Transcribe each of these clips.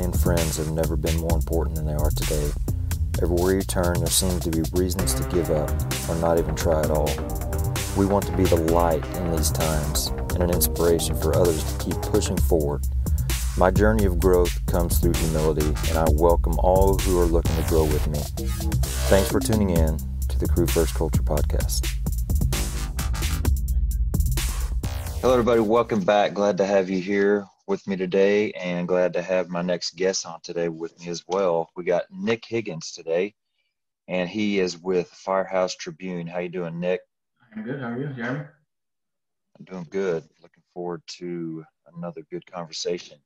family and friends have never been more important than they are today. Everywhere you turn, there seems to be reasons to give up or not even try at all. We want to be the light in these times and an inspiration for others to keep pushing forward. My journey of growth comes through humility, and I welcome all who are looking to grow with me. Thanks for tuning in to the Crew First Culture Podcast. Hello, everybody. Welcome back. Glad to have you here with me today, and glad to have my next guest on today with me as well. We got Nick Higgins today, and he is with Firehouse Tribune. How you doing, Nick? I'm good. How are you, Jeremy? I'm doing good. Looking forward to another good conversation.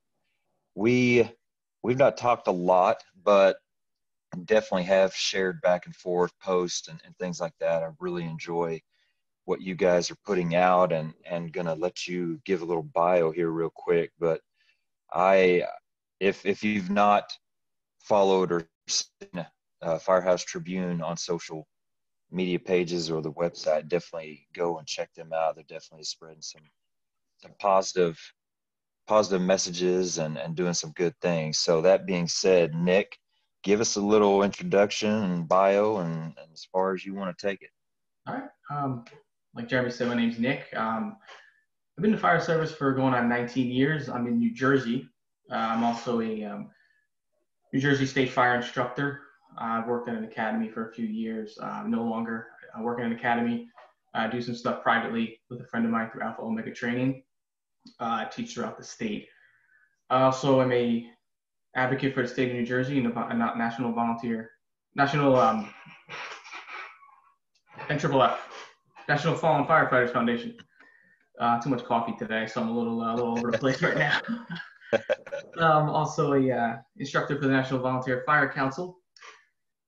We we've not talked a lot, but definitely have shared back and forth posts and, and things like that. I really enjoy what you guys are putting out and and gonna let you give a little bio here real quick. But I if if you've not followed or seen uh, Firehouse Tribune on social media pages or the website, definitely go and check them out. They're definitely spreading some some positive positive messages and, and doing some good things. So that being said, Nick, give us a little introduction and bio and, and as far as you want to take it. All right. Um, like Jeremy said, my name's Nick. Um, I've been in fire service for going on 19 years. I'm in New Jersey. Uh, I'm also a um, New Jersey State Fire instructor. I've worked in an academy for a few years. Uh, no longer I work in an academy. I do some stuff privately with a friend of mine through Alpha Omega Training. Uh, I teach throughout the state. I also am a advocate for the state of New Jersey and a, national volunteer, national um, and Triple F, National Fallen Firefighters Foundation. Uh, too much coffee today, so I'm a little uh, a little over the place right now. um, also a uh, instructor for the National Volunteer Fire Council,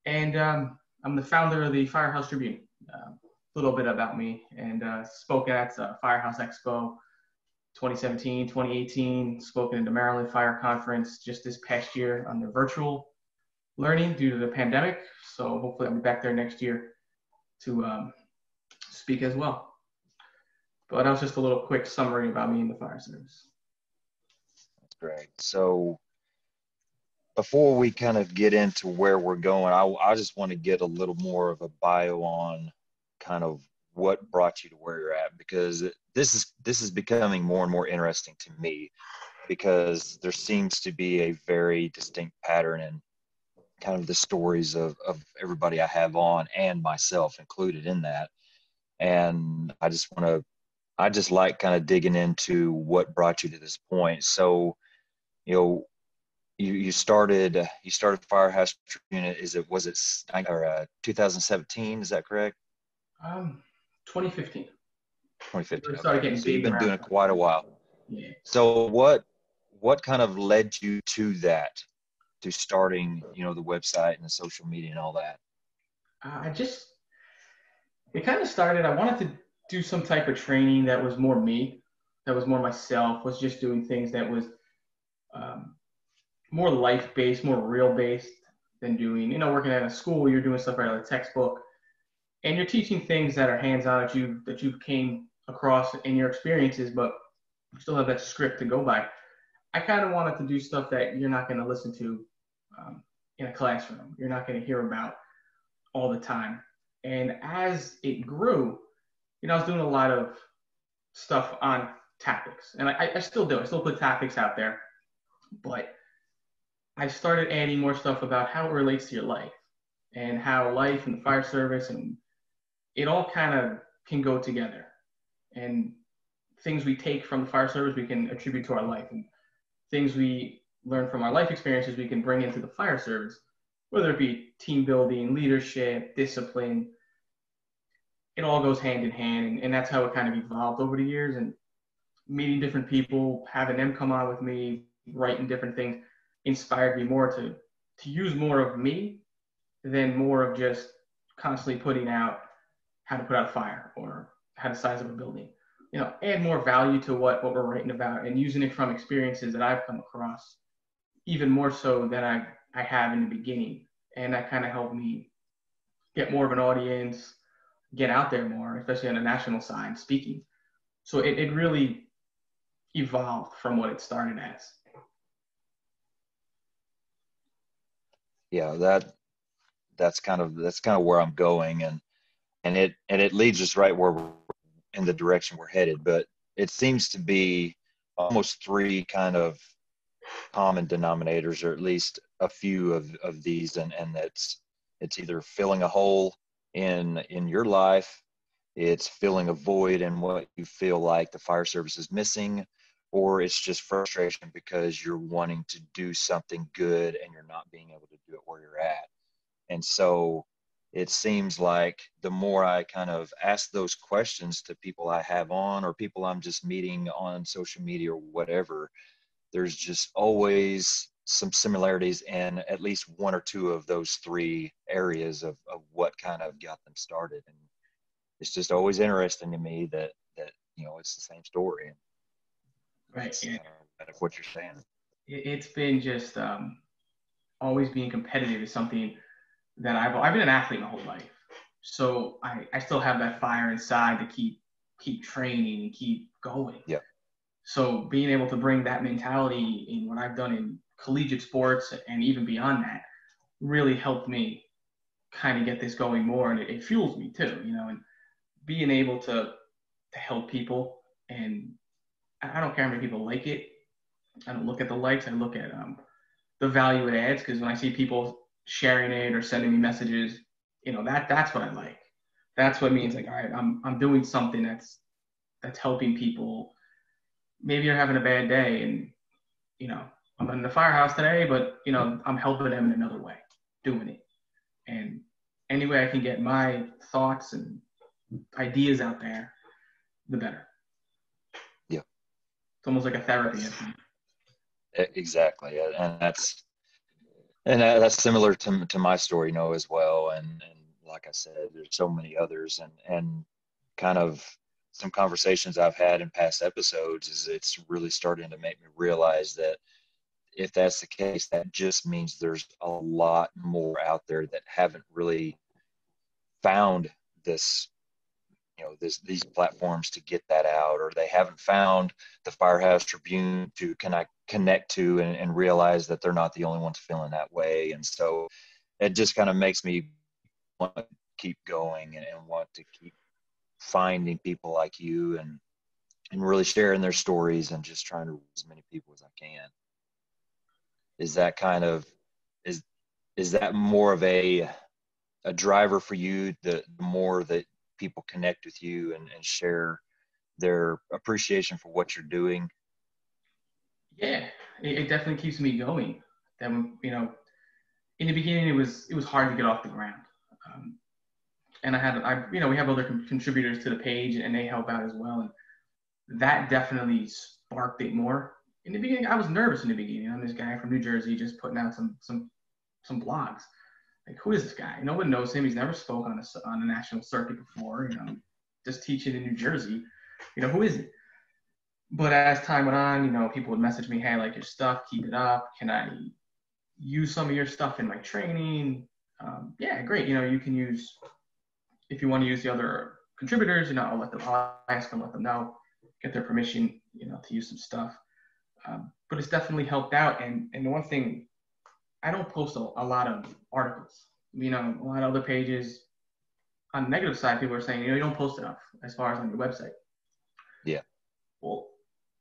and um, I'm the founder of the Firehouse Tribune. Uh, a little bit about me, and uh, spoke at uh, Firehouse Expo 2017, 2018, spoken at the Maryland Fire Conference just this past year under virtual learning due to the pandemic. So hopefully I'll be back there next year to um, speak as well. But that was just a little quick summary about me in the fire service. That's great. So before we kind of get into where we're going, I, I just want to get a little more of a bio on kind of what brought you to where you're at because this is this is becoming more and more interesting to me because there seems to be a very distinct pattern in kind of the stories of, of everybody I have on and myself included in that. And I just want to, I just like kind of digging into what brought you to this point. So, you know, you, you started, you started Firehouse Unit. Is it, was it or, uh, 2017? Is that correct? Um, 2015. 2015. Started getting so you've been doing it quite a while. Yeah. So what what kind of led you to that, to starting, you know, the website and the social media and all that? Uh, I just it kind of started. I wanted to do some type of training that was more me, that was more myself. Was just doing things that was um, more life based, more real based than doing, you know, working at a school. You're doing stuff right out of the textbook and you're teaching things that are hands-on that you that you came across in your experiences, but you still have that script to go by. I kind of wanted to do stuff that you're not going to listen to um, in a classroom. You're not going to hear about all the time. And as it grew, you know, I was doing a lot of stuff on tactics, and I, I still do. I still put tactics out there, but I started adding more stuff about how it relates to your life and how life and the fire service and it all kind of can go together. And things we take from the fire service, we can attribute to our life. And things we learn from our life experiences, we can bring into the fire service, whether it be team building, leadership, discipline. It all goes hand in hand. And, and that's how it kind of evolved over the years. And meeting different people, having them come on with me, writing different things, inspired me more to, to use more of me than more of just constantly putting out how to put out a fire or how to size of a building. You know, add more value to what, what we're writing about and using it from experiences that I've come across, even more so than I, I have in the beginning. And that kind of helped me get more of an audience, get out there more, especially on the national side, speaking. So it, it really evolved from what it started as. yeah, that that's kind of that's kind of where I'm going, and and it and it leads us right where we're in the direction we're headed. But it seems to be almost three kind of common denominators, or at least a few of of these, and and that's it's either filling a hole in in your life, it's filling a void in what you feel like the fire service is missing, or it's just frustration because you're wanting to do something good and you're not being able to do it where you're at. And so it seems like the more I kind of ask those questions to people I have on or people I'm just meeting on social media or whatever, there's just always some similarities in at least one or two of those three areas of, of what kind of got them started. And it's just always interesting to me that, that, you know, it's the same story. Right. Yeah. Of what you're saying. It's been just um, always being competitive is something that I've I've been an athlete my whole life, so I I still have that fire inside to keep keep training and keep going. Yeah. So being able to bring that mentality in what I've done in collegiate sports and even beyond that really helped me kind of get this going more, and it, it fuels me too. You know, and being able to to help people and I don't care how many people like it. I don't look at the likes. I look at um, the value it adds because when I see people sharing it or sending me messages, you know, that that's what I like. That's what means like, all right, I'm I'm doing something that's that's helping people. Maybe you're having a bad day and you know, I'm in the firehouse today, but you know, I'm helping them in another way, doing it. And any way I can get my thoughts and ideas out there, the better. Yeah. It's almost like a therapy. Exactly. And that's and that's similar to, to my story, you know, as well. And, and like I said, there's so many others and, and kind of some conversations I've had in past episodes is it's really starting to make me realize that if that's the case, that just means there's a lot more out there that haven't really found this you know this, these platforms to get that out or they haven't found the firehouse tribune to connect connect to and, and realize that they're not the only ones feeling that way and so it just kind of makes me want to keep going and, and want to keep finding people like you and and really sharing their stories and just trying to reach as many people as I can. Is that kind of is is that more of a a driver for you the more that people connect with you and, and share their appreciation for what you're doing? Yeah, it, it definitely keeps me going. Then you know, in the beginning, it was it was hard to get off the ground. Um, and I had I you know we have other contributors to the page and they help out as well and that definitely sparked it more. In the beginning, I was nervous in the beginning. I'm this guy from New Jersey just putting out some some some blogs like who is this guy? No one knows him. He's never spoken on a on a national circuit before. You know, just teaching in New Jersey. You know, who is he? But as time went on, you know, people would message me, "Hey, like your stuff. Keep it up. Can I use some of your stuff in my training?" Um, yeah, great. You know, you can use if you want to use the other contributors. You know, I'll let them. I'll ask them, let them know, get their permission. You know, to use some stuff. Um, but it's definitely helped out. And and the one thing I don't post a, a lot of articles. You know, a lot of other pages on the negative side, people are saying, you know, you don't post enough as far as on your website. Yeah. Well,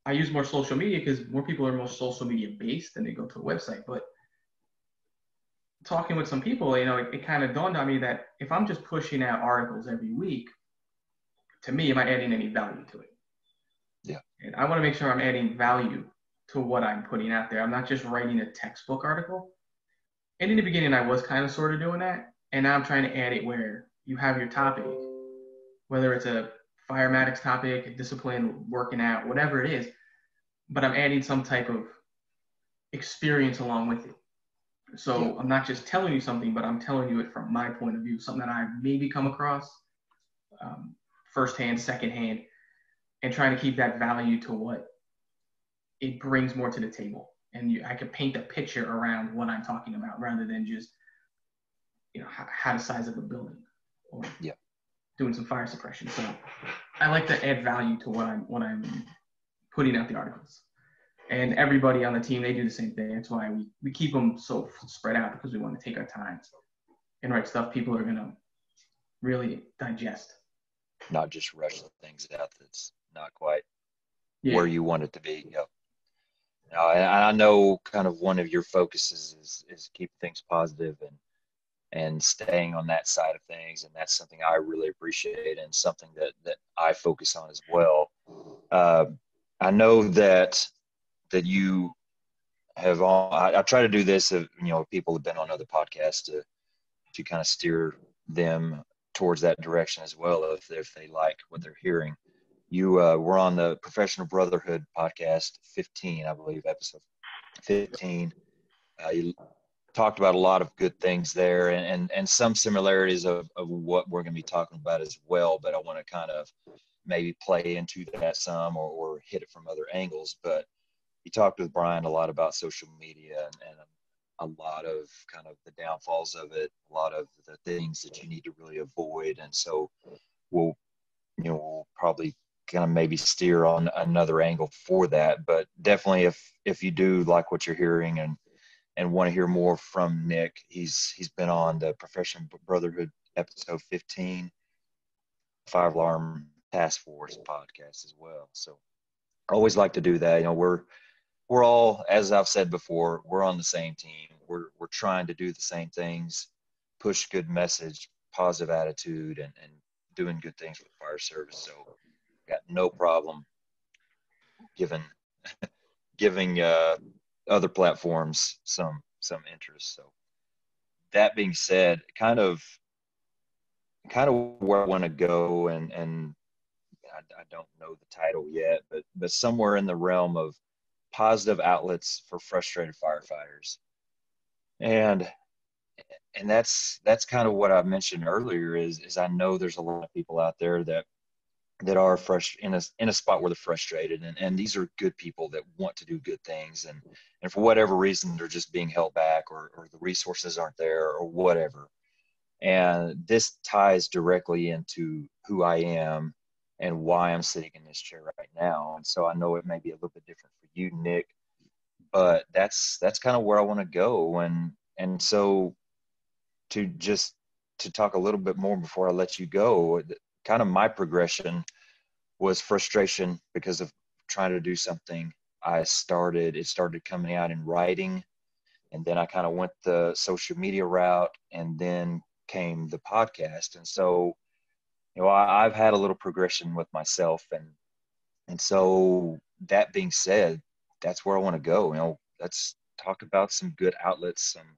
I use more social media because more people are more social media based than they go to a website. But talking with some people, you know, it, it kind of dawned on me that if I'm just pushing out articles every week, to me, am I adding any value to it? Yeah. And I want to make sure I'm adding value to what I'm putting out there. I'm not just writing a textbook article and in the beginning, I was kind of sort of doing that. And now I'm trying to add it where you have your topic, whether it's a firematics topic, a discipline, working out, whatever it is. But I'm adding some type of experience along with it. So. I'm not just telling you something, but I'm telling you it from my point of view, something that I've maybe come across um, firsthand, secondhand, and trying to keep that value to what it brings more to the table and you, I could paint a picture around what I'm talking about rather than just, you know, how, how the size of a building or yeah. doing some fire suppression. So I like to add value to what I'm what I'm putting out the articles. And everybody on the team, they do the same thing. That's why we, we keep them so spread out because we want to take our times and write stuff people are going to really digest. Not just rush things out that's not quite yeah. where you want it to be. Yep. Now, I know kind of one of your focuses is, is keep things positive and and staying on that side of things, and that's something I really appreciate and something that that I focus on as well. Uh, I know that that you have all. I, I, try to do this. You know, people have been on other podcasts to to kind of steer them towards that direction as well, if if they like what they're hearing you uh, were on the Professional Brotherhood podcast 15, I believe, episode 15. Uh, you talked about a lot of good things there and, and, and some similarities of, of what we're going to be talking about as well. But I want to kind of maybe play into that some or, or hit it from other angles. But you talked with Brian a lot about social media and, and a lot of kind of the downfalls of it, a lot of the things that you need to really avoid. And so we'll, you know, we'll probably kind of maybe steer on another angle for that. But definitely, if if you do like what you're hearing and and want to hear more from Nick, he's he's been on the Professional Brotherhood episode 15, Five Alarm Task Force podcast as well. So always like to do that. You know, we're we're all, as I've said before, we're on the same team. We're we're trying to do the same things, push good message, positive attitude, and and doing good things for the fire service. So got no problem giving giving uh, other platforms some some interest. So that being said, kind of kind of where I want to go, and and I, I don't know the title yet, but but somewhere in the realm of positive outlets for frustrated firefighters, and and that's that's kind of what I mentioned earlier. Is is I know there's a lot of people out there that that are fresh in a in a spot where they're frustrated and, and these are good people that want to do good things and and for whatever reason they're just being held back or, or the resources aren't there or whatever. And this ties directly into who i am and why i'm sitting in this chair right now. And so i know it may be a little bit different for you nick but that's that's kind of where i want to go. And and so to just to talk a little bit more before i let you go kind of my progression was frustration because of trying to do something. I started, it started coming out in writing, and then I kind of went the social media route, and then came the podcast. And so, you know, I, have had a little progression with myself, and and so that being said, that's where I want to go. You know, let's talk about some good outlets, some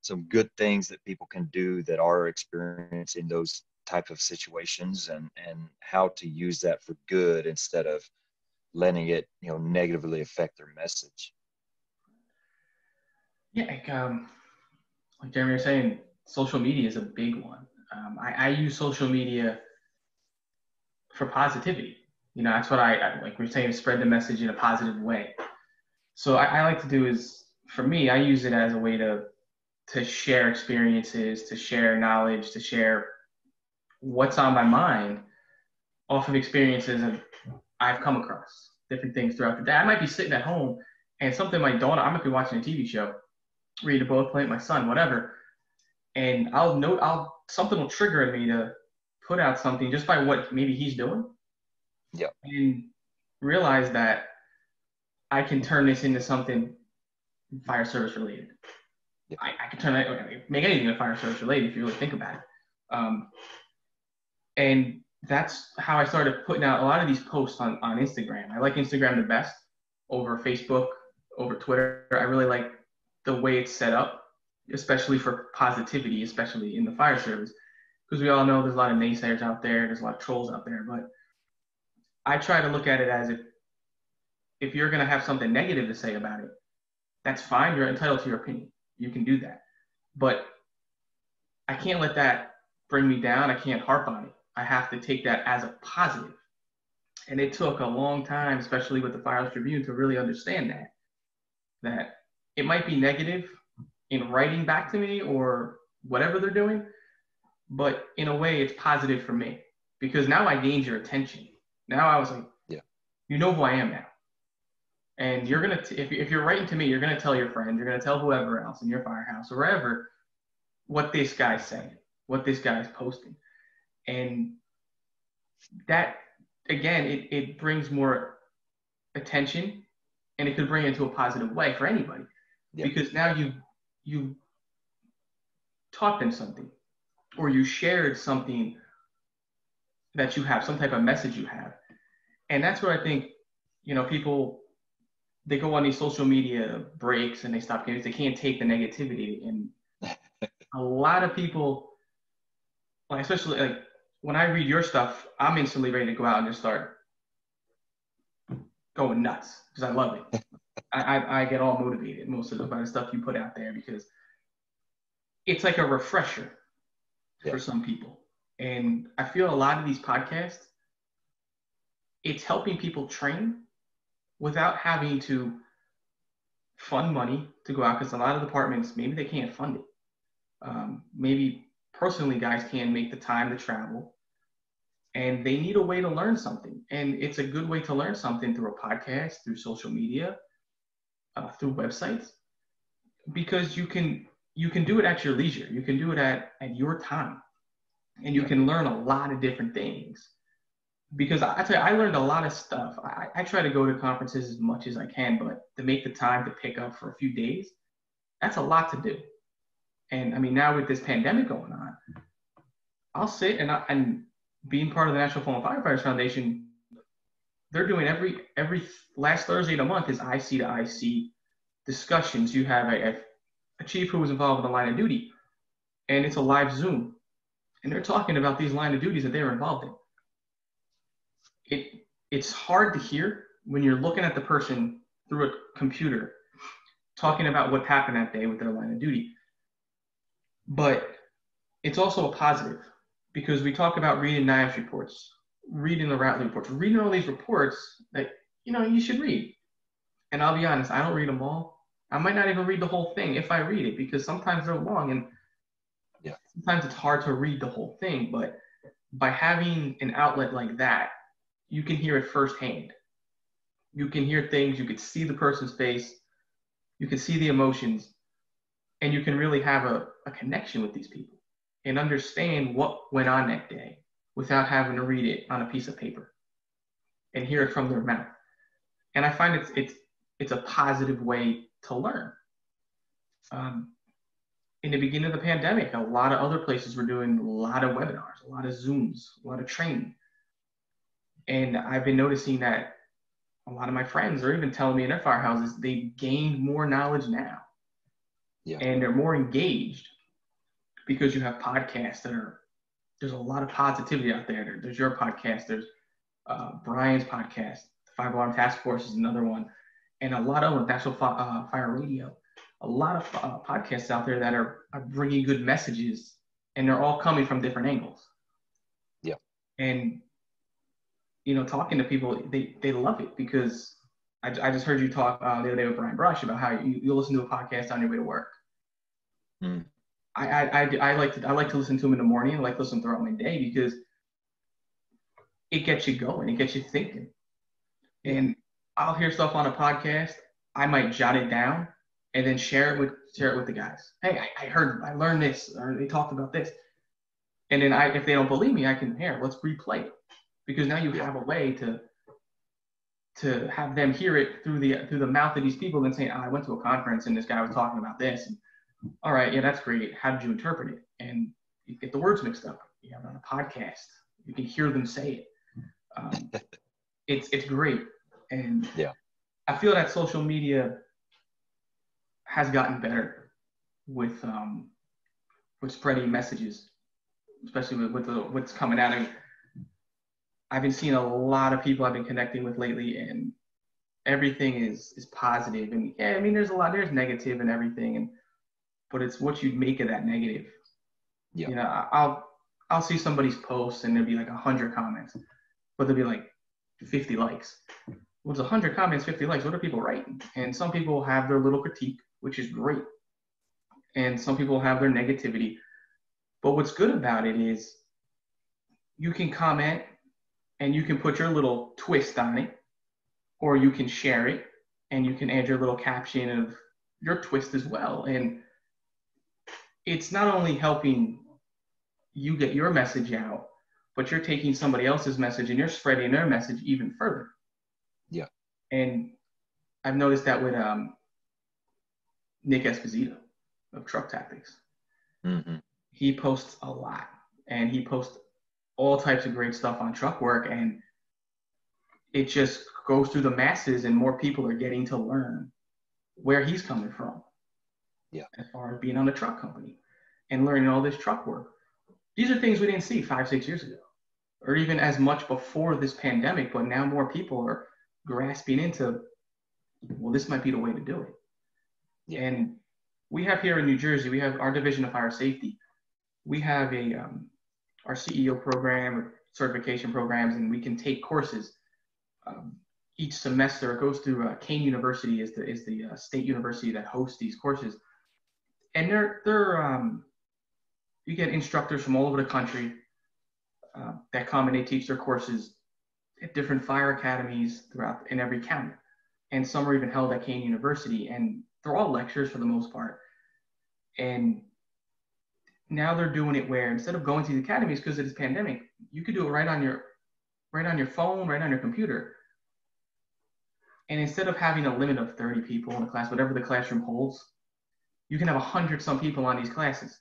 some good things that people can do that are experiencing those type of situations and and how to use that for good instead of letting it you know negatively affect their message. Yeah like, um, like jeremy was saying social media is a big one. Um, I, I use social media for positivity. You know that's what I, I like we're saying spread the message in a positive way. So I, I like to do is for me i use it as a way to to share experiences to share knowledge to share what's on my mind off of experiences and I've come across different things throughout the day. I might be sitting at home and something my daughter, I might be watching a TV show, read a book, playing my son, whatever, and I'll note, I'll something will trigger in me to put out something just by what maybe he's doing. Yeah. And realize that I can turn this into something fire service related. Yeah. I, I can turn that, make anything a fire service related if you really think about it. Um, and that's how I started putting out a lot of these posts on, on Instagram. I like Instagram the best over Facebook, over Twitter. I really like the way it's set up, especially for positivity, especially in the fire service. Because we all know there's a lot of naysayers out there, there's a lot of trolls out there. But I try to look at it as if if you're gonna have something negative to say about it, that's fine. You're entitled to your opinion. You can do that. But I can't let that bring me down. I can't harp on it. I have to take that as a positive. And it took a long time, especially with the Fire Tribune, to really understand that. That it might be negative in writing back to me or whatever they're doing, but in a way, it's positive for me because now I gained your attention. Now I was like, yeah, you know who I am now. And you're gonna t- if if you're writing to me, you're gonna tell your friends, you're gonna tell whoever else in your firehouse or wherever what this guy's saying, what this guy's posting, and that again, it it brings more attention, and it could bring it into a positive way for anybody, Yeah. because now you you taught them something, or you shared something that you have, some type of message you have, and that's where I think you know people they go on these social media breaks and they stop games. They can't take the negativity, and a lot of people, like especially like when I read your stuff, I'm instantly ready to go out and just start going nuts because I love it. I, I, I get all motivated most of the by the stuff you put out there because it's like a refresher Yeah. for some people, and I feel a lot of these podcasts, it's helping people train without having to fund money to go out because a lot of departments maybe they can't fund it. Um, maybe personally guys can't make the time to travel and they need a way to learn something. And it's a good way to learn something through a podcast through social media uh, through websites because you can you can do it at your leisure. You can do it at, at your time. And you can learn a lot of different things. Because I, I tell you, I learned a lot of stuff. I, I try to go to conferences as much as I can, but to make the time to pick up for a few days, that's a lot to do. And I mean, now with this pandemic going on, I'll sit and I, and being part of the National Fallen Firefighters Foundation, they're doing every every last Thursday of the month is IC to IC discussions. You have a, a chief who was involved in the line of duty, and it's a live Zoom, and they're talking about these line of duties that they were involved in. It it's hard to hear when you're looking at the person through a computer talking about what happened that day with their line of duty. But it's also a positive because we talk about reading NIOSH reports reading the Ratley reports reading all these reports that you know you should read and i'll be honest i don't read them all i might not even read the whole thing if i read it because sometimes they're long and Yeah. sometimes it's hard to read the whole thing but by having an outlet like that you can hear it firsthand. You can hear things, you can see the person's face, you can see the emotions, and you can really have a, a connection with these people and understand what went on that day without having to read it on a piece of paper and hear it from their mouth. And I find it's it's it's a positive way to learn. Um, in the beginning of the pandemic, a lot of other places were doing a lot of webinars, a lot of Zooms, a lot of training and I've been noticing that a lot of my friends are even telling me in their firehouses they gained more knowledge now. Yeah. And they're more engaged because you have podcasts that are there's a lot of positivity out there. there there's your podcast, there's uh, Brian's podcast, the Five Alarm Task Force is another one, and a lot of National Fi- uh, Fire Radio. A lot of uh, podcasts out there that are, are bringing good messages, and they're all coming from different angles. Yeah. And you know, talking to people, they, they love it because I, I just heard you talk uh, the other day with Brian Brush about how you, you listen to a podcast on your way to work. Mm. I, I, I, I like to I like to listen to them in the morning. I like to listen throughout my day because it gets you going. It gets you thinking. And I'll hear stuff on a podcast. I might jot it down and then share it with share it with the guys. Hey, I, I heard I learned this or they talked about this. And then I if they don't believe me, I can here, let's replay it because now you have a way to to have them hear it through the through the mouth of these people and saying, oh, ah, I went to a conference and this guy was talking about this. And, All right, yeah, that's great. How did you interpret it? And you get the words mixed up. You have it on a podcast. You can hear them say it. Um, it's it's great, and Yeah. I feel that social media has gotten better with um, with spreading messages, especially with, with the, what's coming out. And I've been seeing a lot of people I've been connecting with lately, and everything is is positive. And yeah, I mean, there's a lot, there's negative and everything, and but it's what you'd make of that negative. Yeah. You know, I'll I'll see somebody's post and there'll be like a hundred comments, but there'll be like 50 likes. Well, it's 100 comments, 50 likes. What are people writing? And some people have their little critique, which is great. And some people have their negativity. But what's good about it is you can comment and you can put your little twist on it, or you can share it and you can add your little caption of your twist as well. And it's not only helping you get your message out, but you're taking somebody else's message and you're spreading their message even further. Yeah. And I've noticed that with um, Nick Esposito of Truck Tactics. Mm-hmm. He posts a lot and he posts all types of great stuff on truck work and it just goes through the masses and more people are getting to learn where he's coming from. Yeah. As far as being on a truck company and learning all this truck work. These are things we didn't see five, six years ago, or even as much before this pandemic, but now more people are grasping into, well, this might be the way to do it. Yeah. And we have here in New Jersey, we have our division of fire safety. We have a um, our CEU program or certification programs, and we can take courses um, each semester. It goes through uh, Kean University is the is the uh, state university that hosts these courses, and they're they're um, you get instructors from all over the country uh, that come and they teach their courses at different fire academies throughout in every county, and some are even held at Kean University, and they're all lectures for the most part, and now they're doing it where instead of going to the academies because of this pandemic, you could do it right on your right on your phone, right on your computer. And instead of having a limit of 30 people in a class, whatever the classroom holds, you can have a 100 some people on these classes.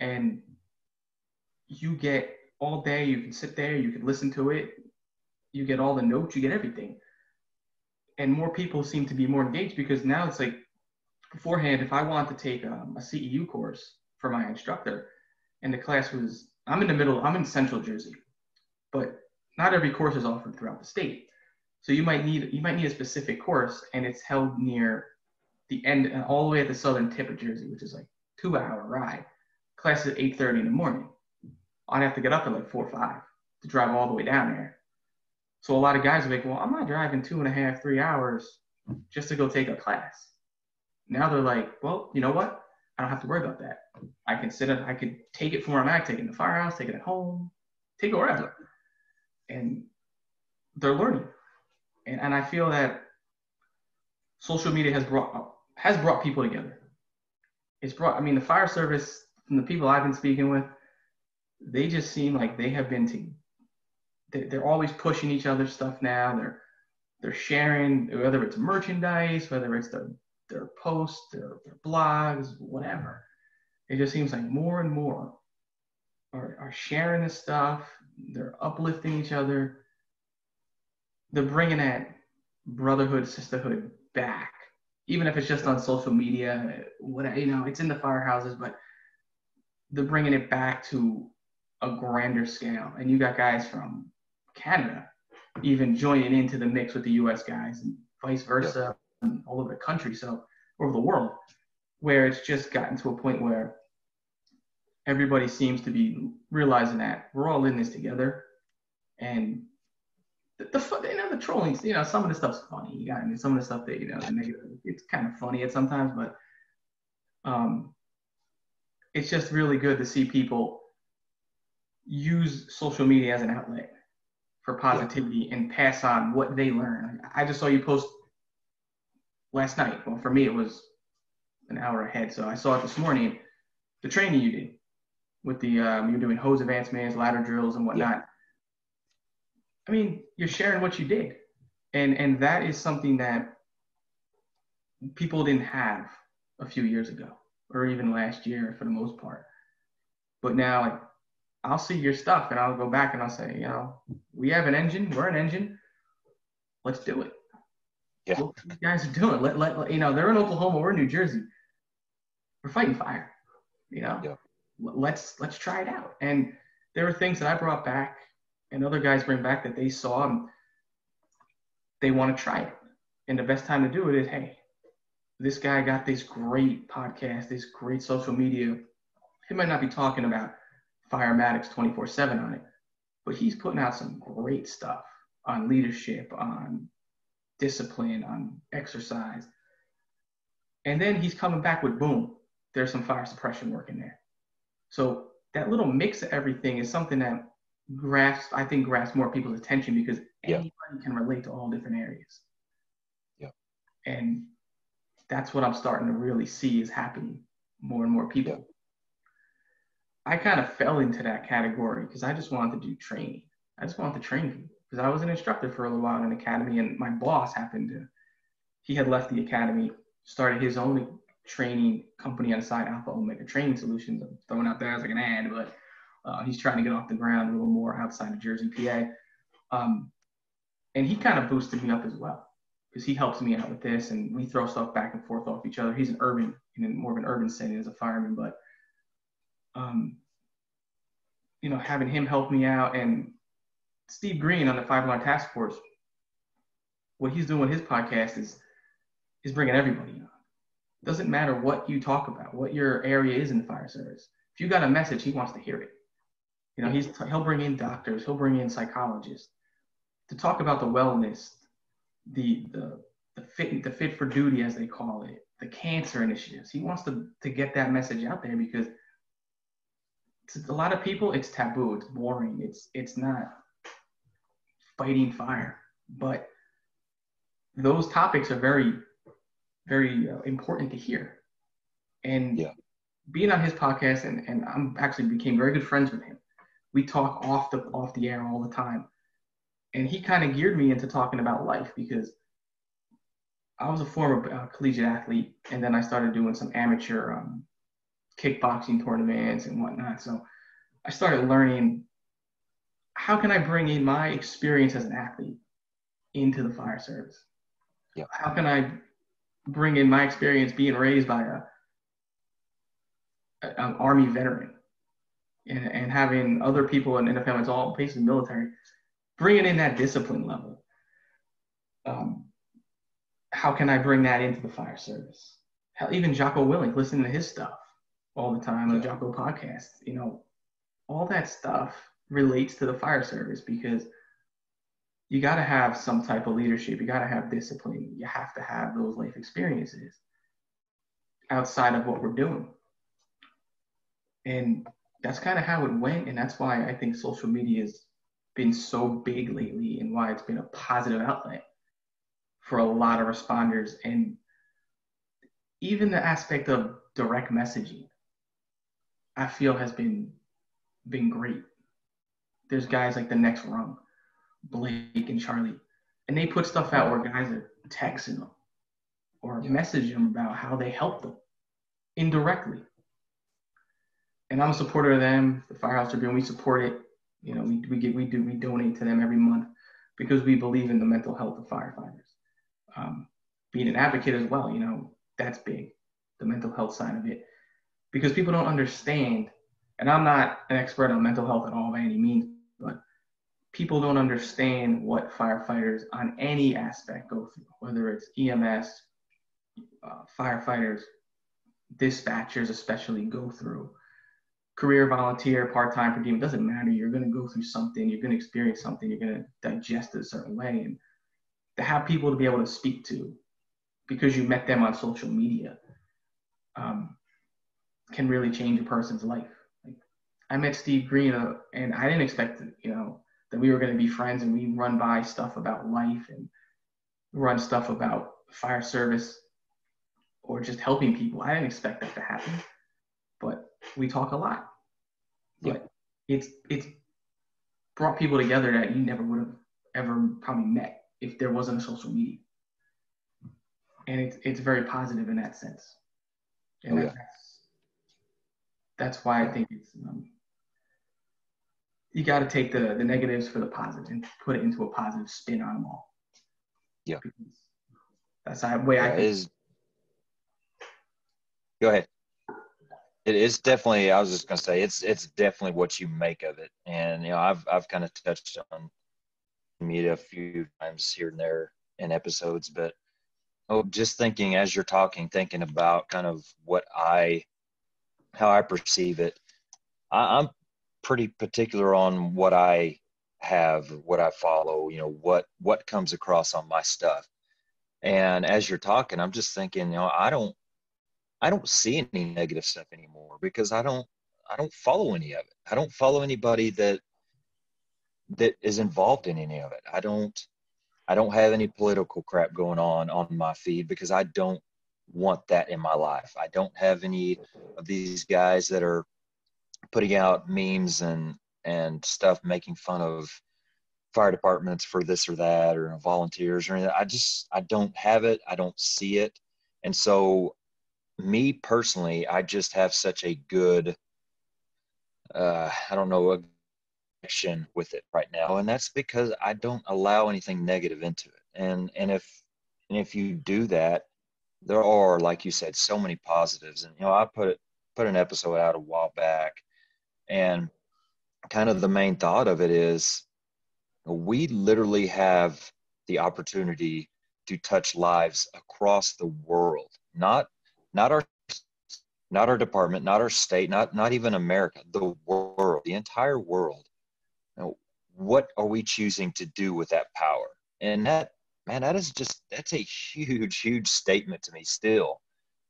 And you get all day, you can sit there, you can listen to it, you get all the notes, you get everything. And more people seem to be more engaged because now it's like beforehand, if I want to take um, a CEU course, for my instructor. And the class was, I'm in the middle, I'm in central Jersey, but not every course is offered throughout the state. So you might need, you might need a specific course and it's held near the end, uh, all the way at the southern tip of Jersey, which is like two hour ride. Class is at 8.30 in the morning. I'd have to get up at like four or five to drive all the way down there. So a lot of guys are like, well, I'm not driving two and a half, three hours just to go take a class. Now they're like, well, you know what? I don't have to worry about that. I can sit it, I could take it from where I'm at, take it in the firehouse, take it at home, take it wherever. And they're learning. And, and I feel that social media has brought has brought people together. It's brought I mean the fire service from the people I've been speaking with, they just seem like they have been to they're always pushing each other's stuff now. They're they're sharing whether it's merchandise, whether it's the their posts, their, their blogs, whatever. It just seems like more and more are, are sharing this stuff. They're uplifting each other. They're bringing that brotherhood, sisterhood back, even if it's just on social media. What you know, it's in the firehouses, but they're bringing it back to a grander scale. And you got guys from Canada even joining into the mix with the U.S. guys, and vice versa all over the country, so over the world, where it's just gotten to a point where everybody seems to be realizing that we're all in this together, and the, the you know the trolling, you know, some of the stuff's funny. You got I mean, some of the stuff that you know, negative, it's kind of funny at sometimes, but um, it's just really good to see people use social media as an outlet for positivity yeah. and pass on what they learn. I just saw you post last night. Well, for me, it was an hour ahead. So I saw it this morning. The training you did with the um, you're doing hose advancements, ladder drills, and whatnot. Yeah. I mean, you're sharing what you did, and and that is something that people didn't have a few years ago, or even last year for the most part. But now, like, I'll see your stuff, and I'll go back and I'll say, you know, we have an engine, we're an engine, let's do it. Yeah. What these guys are doing. Let, let, you know, they're in Oklahoma, we're in New Jersey. We're fighting fire. You know? Yeah. Let's let's try it out. And there were things that I brought back and other guys bring back that they saw and they want to try it. And the best time to do it is, hey, this guy got this great podcast, this great social media. He might not be talking about Firematics 24 7 on it, but he's putting out some great stuff on leadership, on discipline, on exercise. And then he's coming back with boom, there's some fire suppression work in there. So that little mix of everything is something that grasps, I think, grasps more people's attention because yeah. anybody can relate to all different areas. Yeah. And that's what I'm starting to really see is happening more and more people. Yeah. I kind of fell into that category because I just wanted to do training. I just wanted to train people because I was an instructor for a little while in an academy, and my boss happened to, he had left the academy, started his own training company on the side, Alpha Omega Training Solutions. I'm throwing out there as like an ad, but uh, he's trying to get off the ground a little more outside of Jersey, PA. Um, and he kind of boosted me up as well because he helps me out with this, and we throw stuff back and forth off each other. He's an urban, in more of an urban setting as a fireman, but um, you know, having him help me out and Steve Green on the Five Alarm Task Force, what he's doing with his podcast is is bringing everybody on. It doesn't matter what you talk about, what your area is in the fire service. If you got a message, he wants to hear it. You know, he's he'll bring in doctors, he'll bring in psychologists to talk about the wellness, the the the fit the fit for duty as they call it, the cancer initiatives. He wants to to get that message out there because to a lot of people it's taboo, it's boring, it's it's not fighting fire, but those topics are very very uh, important to hear. And yeah. being on his podcast and and I'm actually became very good friends with him. We talk off the off the air all the time. And he kind of geared me into talking about life because I was a former uh, collegiate athlete, and then I started doing some amateur um, kickboxing tournaments and whatnot. So I started learning how can I bring in my experience as an athlete into the fire service? How can I bring in my experience being raised by a, a an army veteran and, and having other people in, in the family, it's all basically military, bringing in that discipline level. Um, how can I bring that into the fire service? Hell, even Jocko Willink, listening to his stuff all the time on the Jocko podcast, you know, all that stuff relates to the fire service because you got to have some type of leadership. You got to have discipline. You have to have those life experiences outside of what we're doing. And that's kind of how it went. And that's why I think social media has been so big lately and why it's been a positive outlet for a lot of responders. And even the aspect of direct messaging, I feel has been been great. There's guys like the next rung, Blake and Charlie, and they put stuff out where guys are texting them or yeah. messaging them about how they help them indirectly. And I'm a supporter of them, the Firehouse Tribune. We support it. You know, we, we get we do we donate to them every month because we believe in the mental health of firefighters. Um, being an advocate as well, you know, that's big, the mental health side of it, because people don't understand and I'm not an expert on mental health at all by any means, but people don't understand what firefighters on any aspect go through, whether it's EMS, uh, firefighters, dispatchers especially go through. Career volunteer, part time per diem, doesn't matter. You're going to go through something, you're going to experience something, you're going to digest it a certain way. And to have people to be able to speak to because you met them on social media um, can really change a person's life. I met Steve Green, uh, and I didn't expect, you know, that we were going to be friends and we run by stuff about life and run stuff about fire service or just helping people. I didn't expect that to happen, we talk a lot. But it's it's brought people together that you never would have ever probably met if there wasn't a social media. And it's it's very positive in that sense. And oh, yeah. that's that's why I think it's um, you got to take the the negatives for the positive and put it into a positive spin on them all. Yeah, because that's the way yeah, I. Is. Go ahead. It is definitely. I was just gonna say it's it's definitely what you make of it, and you know I've I've kind of touched on media a few times here and there in episodes, but oh, just thinking as you're talking, thinking about kind of what I how I perceive it. I, I'm pretty particular on what I have, what I follow, you know, what what comes across on my stuff. And as you're talking, I'm just thinking, you know, I don't I don't see any negative stuff anymore because I don't I don't follow any of it. I don't follow anybody that that is involved in any of it. I don't I don't have any political crap going on on my feed because I don't want that in my life. I don't have any of these guys that are putting out memes and and stuff making fun of fire departments for this or that or volunteers or anything. I just I don't have it. I don't see it. And so me personally, I just have such a good uh I don't know a connection with it right now. And that's because I don't allow anything negative into it. And and if and if you do that, there are, like you said, so many positives. And you know, I put put an episode out a while back and kind of the main thought of it is we literally have the opportunity to touch lives across the world not not our not our department not our state not not even america the world the entire world. Now, what are we choosing to do with that power? And that man that is just that's a huge huge statement to me still.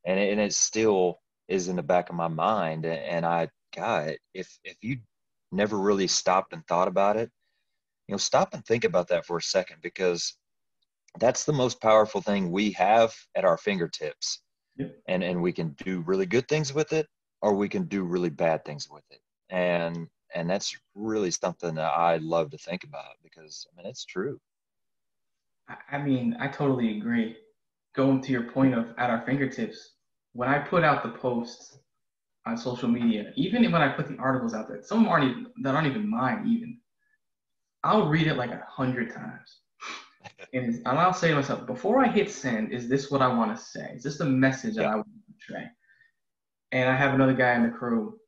And it, and it still is in the back of my mind. And i god if if you never really stopped and thought about it you know stop and think about that for a second because that's the most powerful thing we have at our fingertips and and we can do really good things with it or we can do really bad things with it. And and that's really something that i love to think about because i mean it's true. I mean i totally agree. Going to your point of at our fingertips when i put out the posts on social media even when i put the articles out there some aren't even that aren't even mine even. I'll read it like a hundred times. And, I'll say to myself, before I hit send, is this what I want to say? Is this the message that I want to portray? And I have another guy in the crew.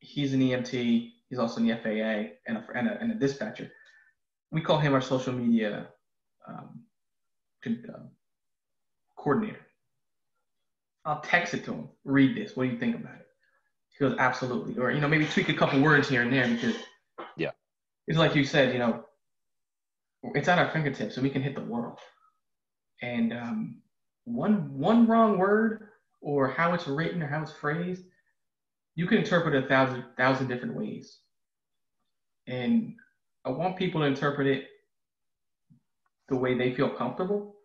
He's an EMT. He's also in the FAA and a, and a, and a dispatcher. We call him our social media um, uh, coordinator. I'll text it to him. Read this. What do you think about it? He goes, absolutely. Or, you know, maybe tweak a couple words here and there because yeah it's like you said, you know, it's at our fingertips, so we can hit the world. And um, one one wrong word or how it's written or how it's phrased, you can interpret it a thousand thousand different ways. And I want people to interpret it the way they feel comfortable,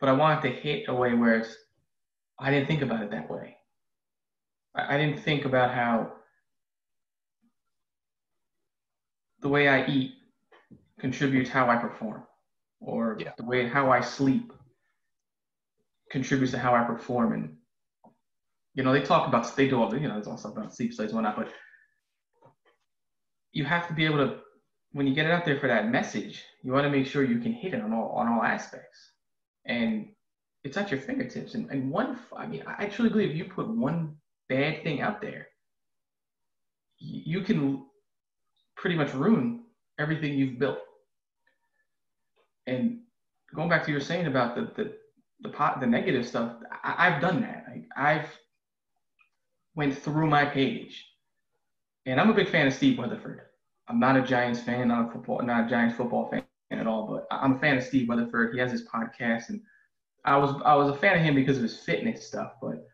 but I want it to hit a way where it's I didn't think about it that way. I, I didn't think about how the way I eat contributes how I perform, or yeah. the way how I sleep contributes to how I perform. And you know, they talk about they do all the you know, there's also about sleep studies and whatnot, but you have to be able to when you get it out there for that message, you want to make sure you can hit it on all on all aspects. And it's at your fingertips. And, and one, I mean, I truly believe if you put one bad thing out there, you can pretty much ruin everything you've built. And going back to your saying about the the the pot the negative stuff, I, have done that. I, I've went through my page, and I'm a big fan of Steve Weatherford. I'm not a Giants fan, not a football, not a Giants football fan at all, but I'm a fan of Steve Weatherford. He has his podcast, and I was I was a fan of him because of his fitness stuff. But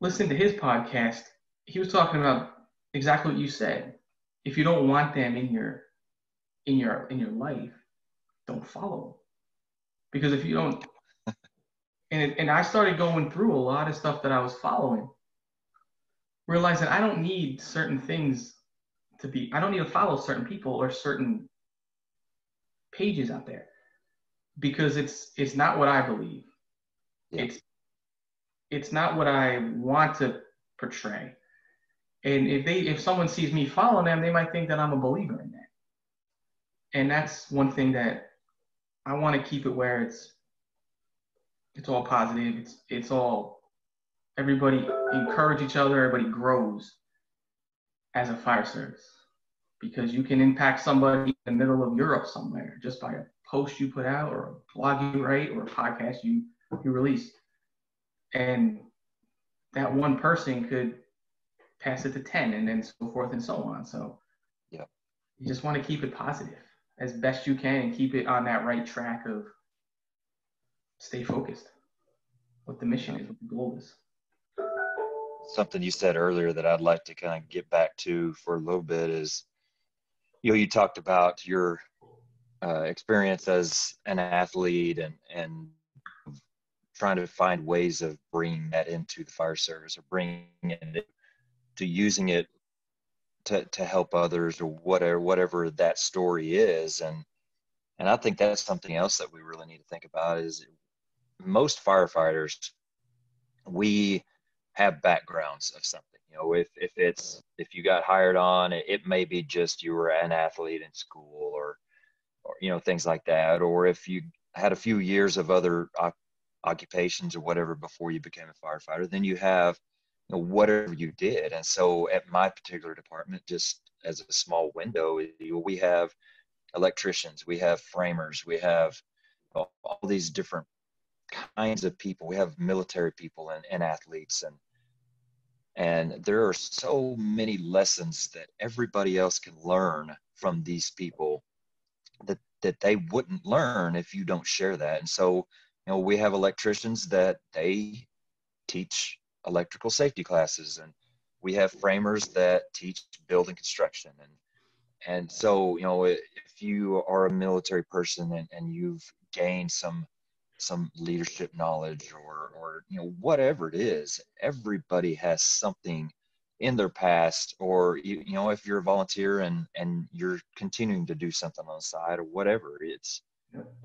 listen to his podcast, he was talking about exactly what you said if you don't want them in your in your in your life, don't follow. Because if you don't and and I started going through a lot of stuff that I was following, realizing I don't need certain things to be I don't need to follow certain people or certain pages out there because it's it's not what I believe. Yeah. It's it's not what I want to portray. And if they if someone sees me following them, they might think that I'm a believer in that. And that's one thing that I want to keep it where it's it's all positive. It's it's all everybody encourage each other, everybody grows as a fire service. Because you can impact somebody in the middle of Europe somewhere just by a post you put out or a blog you write or a podcast you you release. And that one person could pass it to 10 and then so forth and so on. So yeah, you just want to keep it positive as best you can and keep it on that right track of stay focused. What the mission is, what the goal is. Something you said earlier that I'd like to kind of get back to for a little bit is, you know, you talked about your uh, experience as an athlete and and trying to find ways of bringing that into the fire service or bringing it to using it to, to help others or whatever whatever that story is. And and I think that's something else that we really need to think about is most firefighters we have backgrounds of something. You know if if it's if you got hired on it, it may be just you were an athlete in school or or you know things like that. Or if you had a few years of other occupations or whatever before you became a firefighter then you have you know, whatever you did. And so at my particular department just as a small window eh, we have electricians we have framers we have all these different kinds of people. We have military people and, and athletes and and there are so many lessons that everybody else can learn from these people that that they wouldn't learn if you don't share that. And so you know we have electricians that they teach electrical safety classes and we have framers that teach building construction. And and so you know if you are a military person and, and you've gained some some leadership knowledge or or you know whatever it is everybody has something in their past or you, you know if you're a volunteer and and you're continuing to do something on the side or whatever it's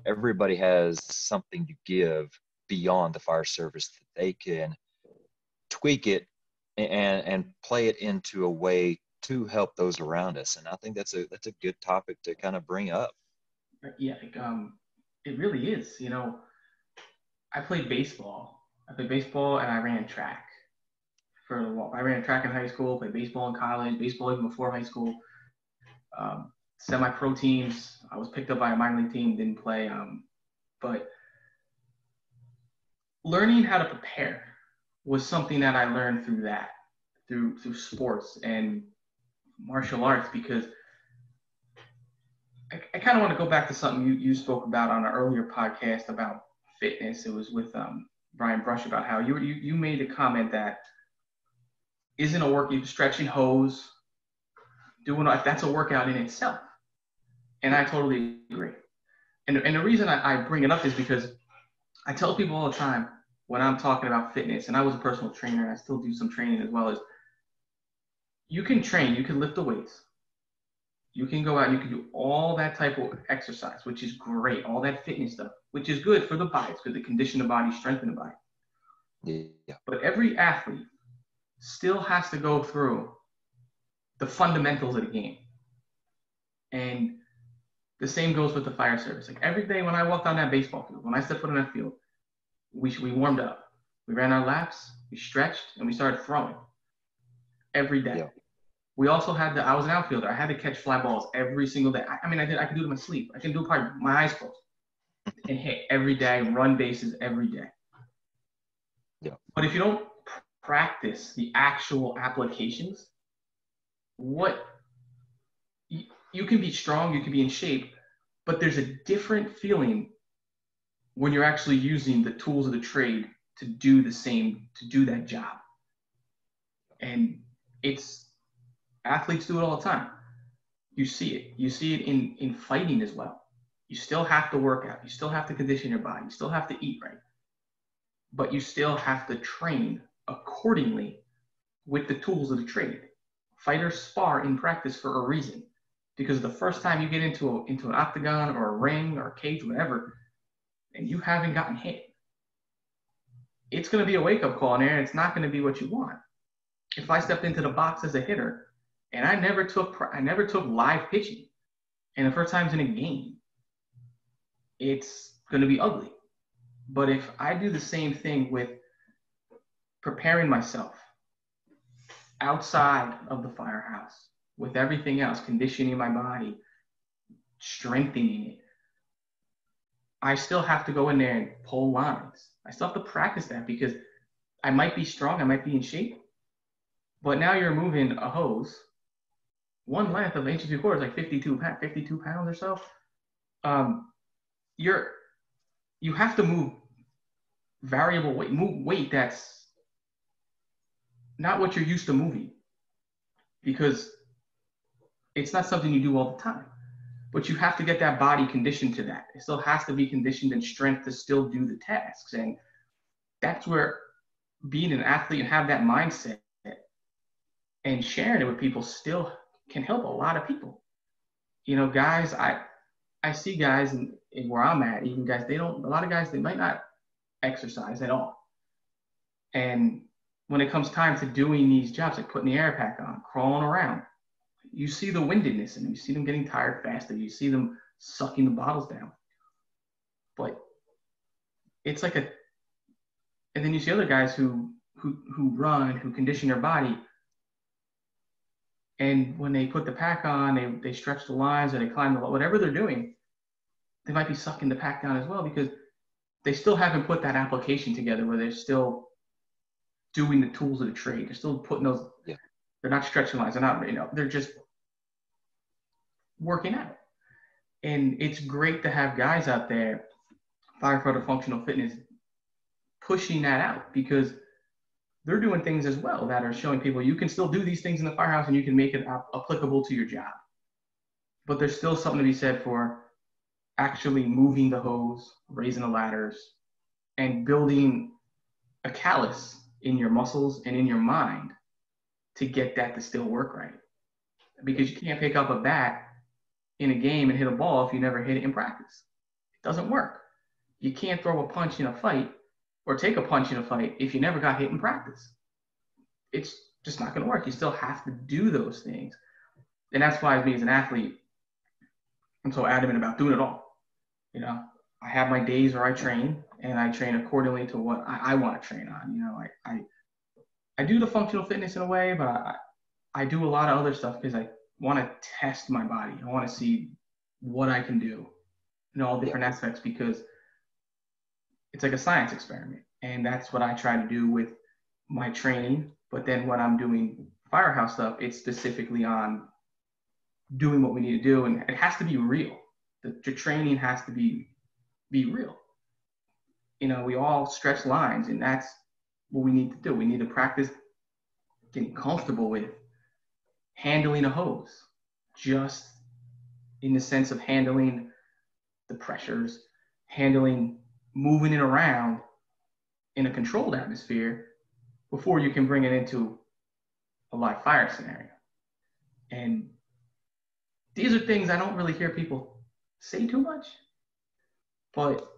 everybody has something to give beyond the fire service that they can tweak it and and play it into a way to help those around us and i think that's a that's a good topic to kind of bring up yeah um it really is you know i played baseball i played baseball and i ran track for a while. I ran track in high school, played baseball in college, baseball even before high school. Um, semi-pro teams. I was picked up by a minor league team, didn't play. Um, but learning how to prepare was something that I learned through that, through through sports and martial arts, because I, I kind of want to go back to something you, you spoke about on an earlier podcast about fitness. It was with um, Brian Brush about how you, you you made a comment that isn't a work. Stretching hose, doing that's a workout in itself. And I totally agree. And, and the reason I, I bring it up is because I tell people all the time when I'm talking about fitness, and I was a personal trainer, and I still do some training as well, is you can train, you can lift the weights, you can go out, you can do all that type of exercise, which is great, all that fitness stuff, which is good for the body. It's good to condition the body, strengthen the body. Yeah. But every athlete still has to go through the fundamentals of the game. And the same goes with the fire service. Like every day when I walked on that baseball field, when I stepped foot on that field, we, we warmed up. We ran our laps, we stretched, and we started throwing every day. Yeah. We also had the, I was an outfielder. I had to catch fly balls every single day. I, I mean, I did, I could do it in my sleep. I can do it probably my eyes closed and hit every day, run bases every day. Yeah. But if you don't practice the actual applications, what you, you can be strong, you can be in shape, but there's a different feeling when you're actually using the tools of the trade to do the same, to do that job. And it's athletes do it all the time. You see it. You see it in, in fighting as well. You still have to work out. You still have to condition your body. You still have to eat right. But you still have to train accordingly with the tools of the trade. Fighters spar in practice for a reason, because the first time you get into a, into an octagon or a ring or a cage, whatever, and you haven't gotten hit, it's going to be a wake up call and it's not going to be what you want. If I stepped into the box as a hitter and I never took I never took live pitching, and the first time's in a game, it's going to be ugly. But if I do the same thing with preparing myself outside of the firehouse with everything else, conditioning my body, strengthening it. I still have to go in there and pull lines. I still have to practice that because I might be strong, I might be in shape, but now you're moving a hose one length of inch and three quarters, like 52, 52 pounds or so. Um, you're you have to move variable weight, move weight that's not what you're used to moving because it's not something you do all the time. But you have to get that body conditioned to that. It still has to be conditioned in strength to still do the tasks. And that's where being an athlete and have that mindset and sharing it with people still can help a lot of people. You know, guys, I I see guys in, in where I'm at, even guys, they don't a lot of guys they might not exercise at all. And when it comes time to doing these jobs, like putting the air pack on, crawling around, you see the windedness and you see them getting tired faster. You see them sucking the bottles down. But it's like a, and then you see other guys who who who run, who condition their body, and when they put the pack on, they they stretch the lines or they climb the whatever they're doing, they might be sucking the pack down as well because they still haven't put that application together where they're still doing the tools of the trade. They're still putting those. Yeah. They're not stretching lines. They're not. You know. They're just working out. And it's great to have guys out there, firefighter functional fitness, pushing that out because they're doing things as well that are showing people you can still do these things in the firehouse and you can make it ap- applicable to your job. But there's still something to be said for actually moving the hose, raising the ladders, and building a callus in your muscles and in your mind to get that to still work right. Because you can't pick up a bat in a game and hit a ball if you never hit it in practice. It doesn't work. You can't throw a punch in a fight or take a punch in a fight if you never got hit in practice. It's just not going to work. You still have to do those things. And that's why, me as an athlete, I'm so adamant about doing it all. You know, I have my days where I train and I train accordingly to what I, I want to train on. You know, I, I, I do the functional fitness in a way, but I, I do a lot of other stuff because I want to test my body. I want to see what I can do in all different yeah. aspects because it's like a science experiment. And that's what I try to do with my training. But then when I'm doing firehouse stuff, it's specifically on doing what we need to do. And it has to be real. The, the training has to be be real. You know, we all stretch lines, and that's what we need to do. We need to practice getting comfortable with handling a hose, just in the sense of handling the pressures, handling moving it around in a controlled atmosphere before you can bring it into a live fire scenario. And these are things I don't really hear people say too much, but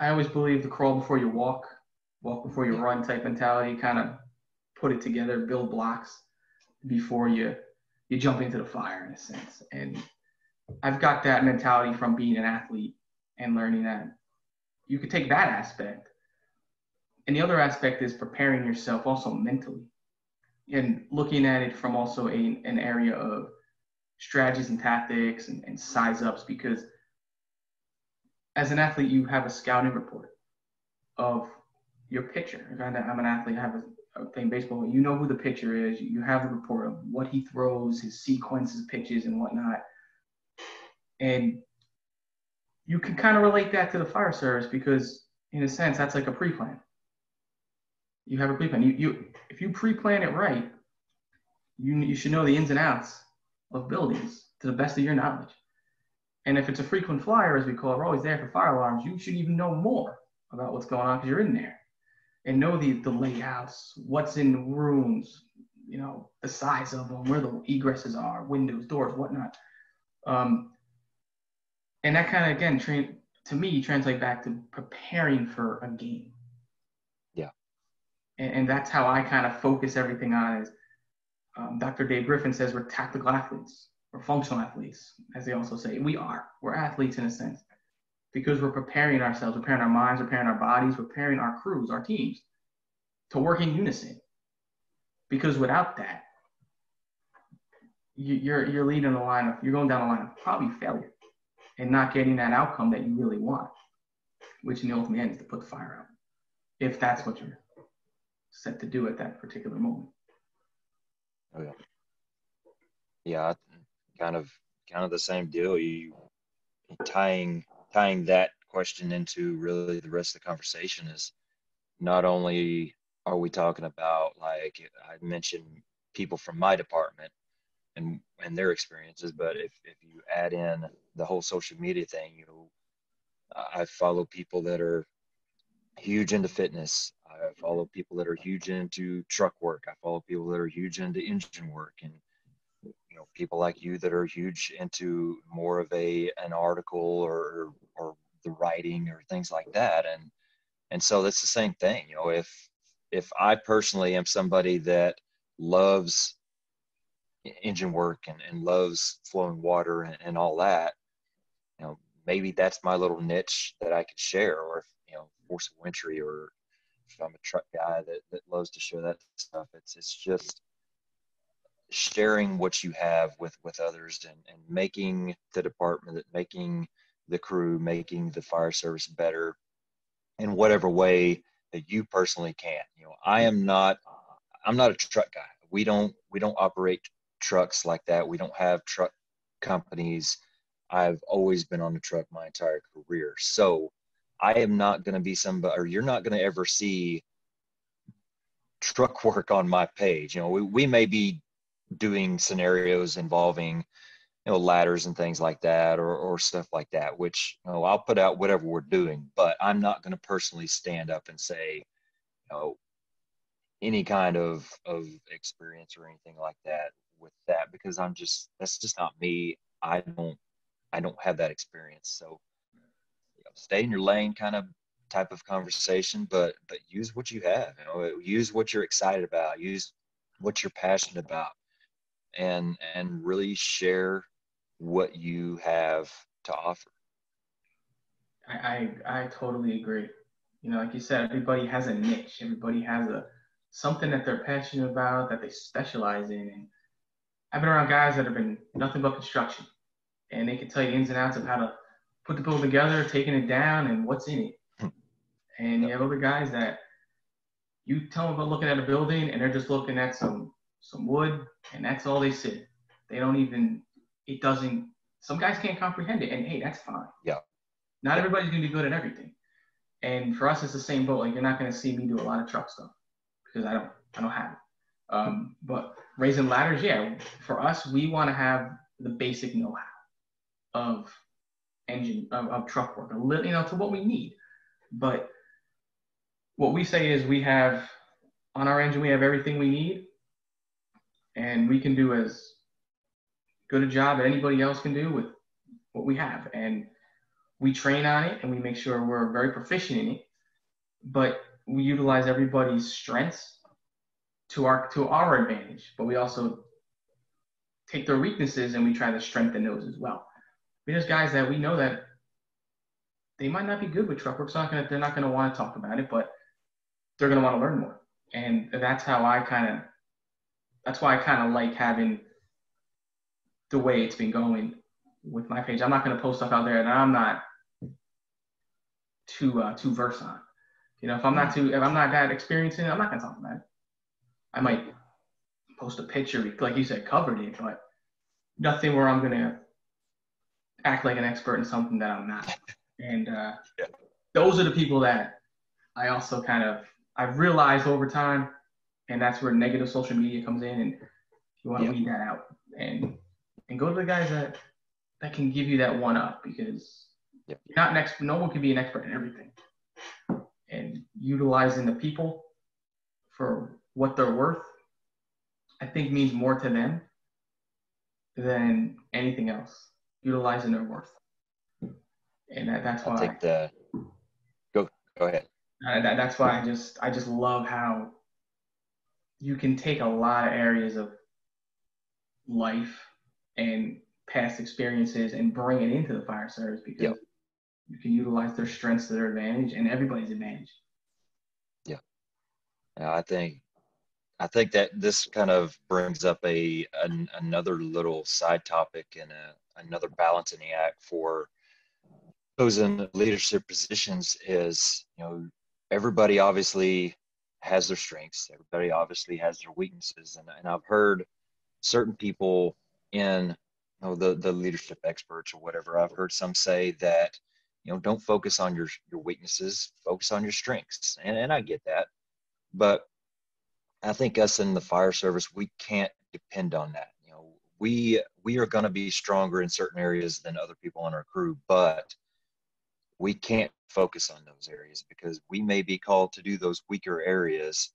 I always believe the crawl before you walk, walk before you run type mentality, kind of put it together, build blocks before you you jump into the fire in a sense. And I've got that mentality from being an athlete and learning that you could take that aspect. And the other aspect is preparing yourself also mentally and looking at it from also a, an area of strategies and tactics and, and size ups because as an athlete, you have a scouting report of your pitcher. I'm an athlete, I have a Uh, playing baseball, you know who the pitcher is. You have the report of what he throws, his sequences, pitches, and whatnot. And you can kind of relate that to the fire service because, in a sense, that's like a pre-plan. You have a pre-plan. You, you if you pre-plan it right, you you should know the ins and outs of buildings to the best of your knowledge. And if it's a frequent flyer, as we call it, we're always there for fire alarms. You should even know more about what's going on because you're in there and know the, the layouts, what's in the rooms, you know, the size of them, where the egresses are, windows, doors, whatnot. Um, and that kind of, again, train, to me, translate back to preparing for a game. Yeah. And, and that's how I kind of focus everything on is um, Dr. Dave Griffin says we're tactical athletes. We're functional athletes, as they also say. We are. We're athletes in a sense because we're preparing ourselves, preparing our minds, preparing our bodies, preparing our crews, our teams to work in unison. Because without that, you're you're leading a line of you're going down a line of probably failure and not getting that outcome that you really want, which in the ultimate end is to put the fire out, if that's what you're set to do at that particular moment. Oh yeah, yeah, kind of kind of the same deal. You tying tying that question into really the rest of the conversation is not only are we talking about like I mentioned people from my department and and their experiences, but if if you add in the whole social media thing. You know, I follow people that are huge into fitness. I follow people that are huge into truck work. I follow people that are huge into engine work, and you know, people like you that are huge into more of a an article or or the writing or things like that. And and so that's the same thing. You know, if if I personally am somebody that loves engine work and, and loves flowing water and, and all that, you know, maybe that's my little niche that I could share. Or if, you know, forcible entry or if I'm a truck guy that, that loves to share that stuff, it's, it's just sharing what you have with, with others and, and making the department, making the crew, making the fire service better in whatever way that you personally can. You know, I am not, I'm not a truck guy. We don't, we don't operate trucks like that. We don't have truck companies. I've always been on the truck my entire career. So I am not going to be somebody, or you're not going to ever see truck work on my page. You know, we, we may be doing scenarios involving, you know, ladders and things like that, or, or stuff like that, which, you know, I'll put out whatever we're doing, but I'm not going to personally stand up and say, you know, any kind of, of experience or anything like that with that because I'm just that's just not me. I don't I don't have that experience. So you know, stay in your lane kind of type of conversation, but but use what you have. You know, use what you're excited about. Use what you're passionate about, and and really share what you have to offer. I, I, I totally agree. You know, like you said, everybody has a niche. Everybody has a something that they're passionate about that they specialize in, and I've been around guys that have been nothing but construction, and they can tell you ins and outs of how to put the building together, taking it down, and what's in it. Hmm. And you have other guys that you tell them about looking at a building, and they're just looking at some some wood, and that's all they see. They don't even. It doesn't. Some guys can't comprehend it, and hey, that's fine. Yeah. Not everybody's gonna be good at everything. And for us, it's the same boat. Like you're not gonna see me do a lot of truck stuff because I don't. I don't have it. Um, but raising ladders, yeah, for us, we want to have the basic know-how of engine of, of truck work, a little, you know, to what we need. But what we say is we have on our engine, we have everything we need, and we can do as good a job as anybody else can do with what we have. And we train on it and we make sure we're very proficient in it, but we utilize everybody's strengths to our to our advantage, but we also take their weaknesses and we try to strengthen those as well. There's guys that we know that they might not be good with truck work, so not gonna, they're not going to want to talk about it, but they're going to want to learn more. And that's how I kind of, that's why I kind of like having the way it's been going with my page. I'm not going to post stuff out there that I'm not too uh, too versed on. You know, if I'm not too, if I'm not that experienced in it, I'm not going to talk about it. I might post a picture, like you said, covered it, but nothing where I'm gonna act like an expert in something that I'm not. And uh, those are the people that I also kind of I've realized over time, and that's where negative social media comes in, and you want to weed that out and and go to the guys that that can give you that one up because you're not next. No one can be an expert in everything, and utilizing the people for what they're worth, I think means more to them than anything else. Utilizing their worth, and that, that's why. I'll take the. Go go ahead. Uh, that, that's why I just I just love how you can take a lot of areas of life and past experiences and bring it into the fire service because yep. you can utilize their strengths to their advantage and everybody's advantage. Yeah. yeah I think I think that this kind of brings up a an, another little side topic and a, another balancing act for those in leadership positions is you know everybody obviously has their strengths. Everybody obviously has their weaknesses. And, and i've heard certain people in you know the the leadership experts or whatever i've heard some say that you know don't focus on your your weaknesses focus on your strengths. And, and i get that. But I think us in the fire service, we can't depend on that. You know, we we are going to be stronger in certain areas than other people on our crew, but we can't focus on those areas because we may be called to do those weaker areas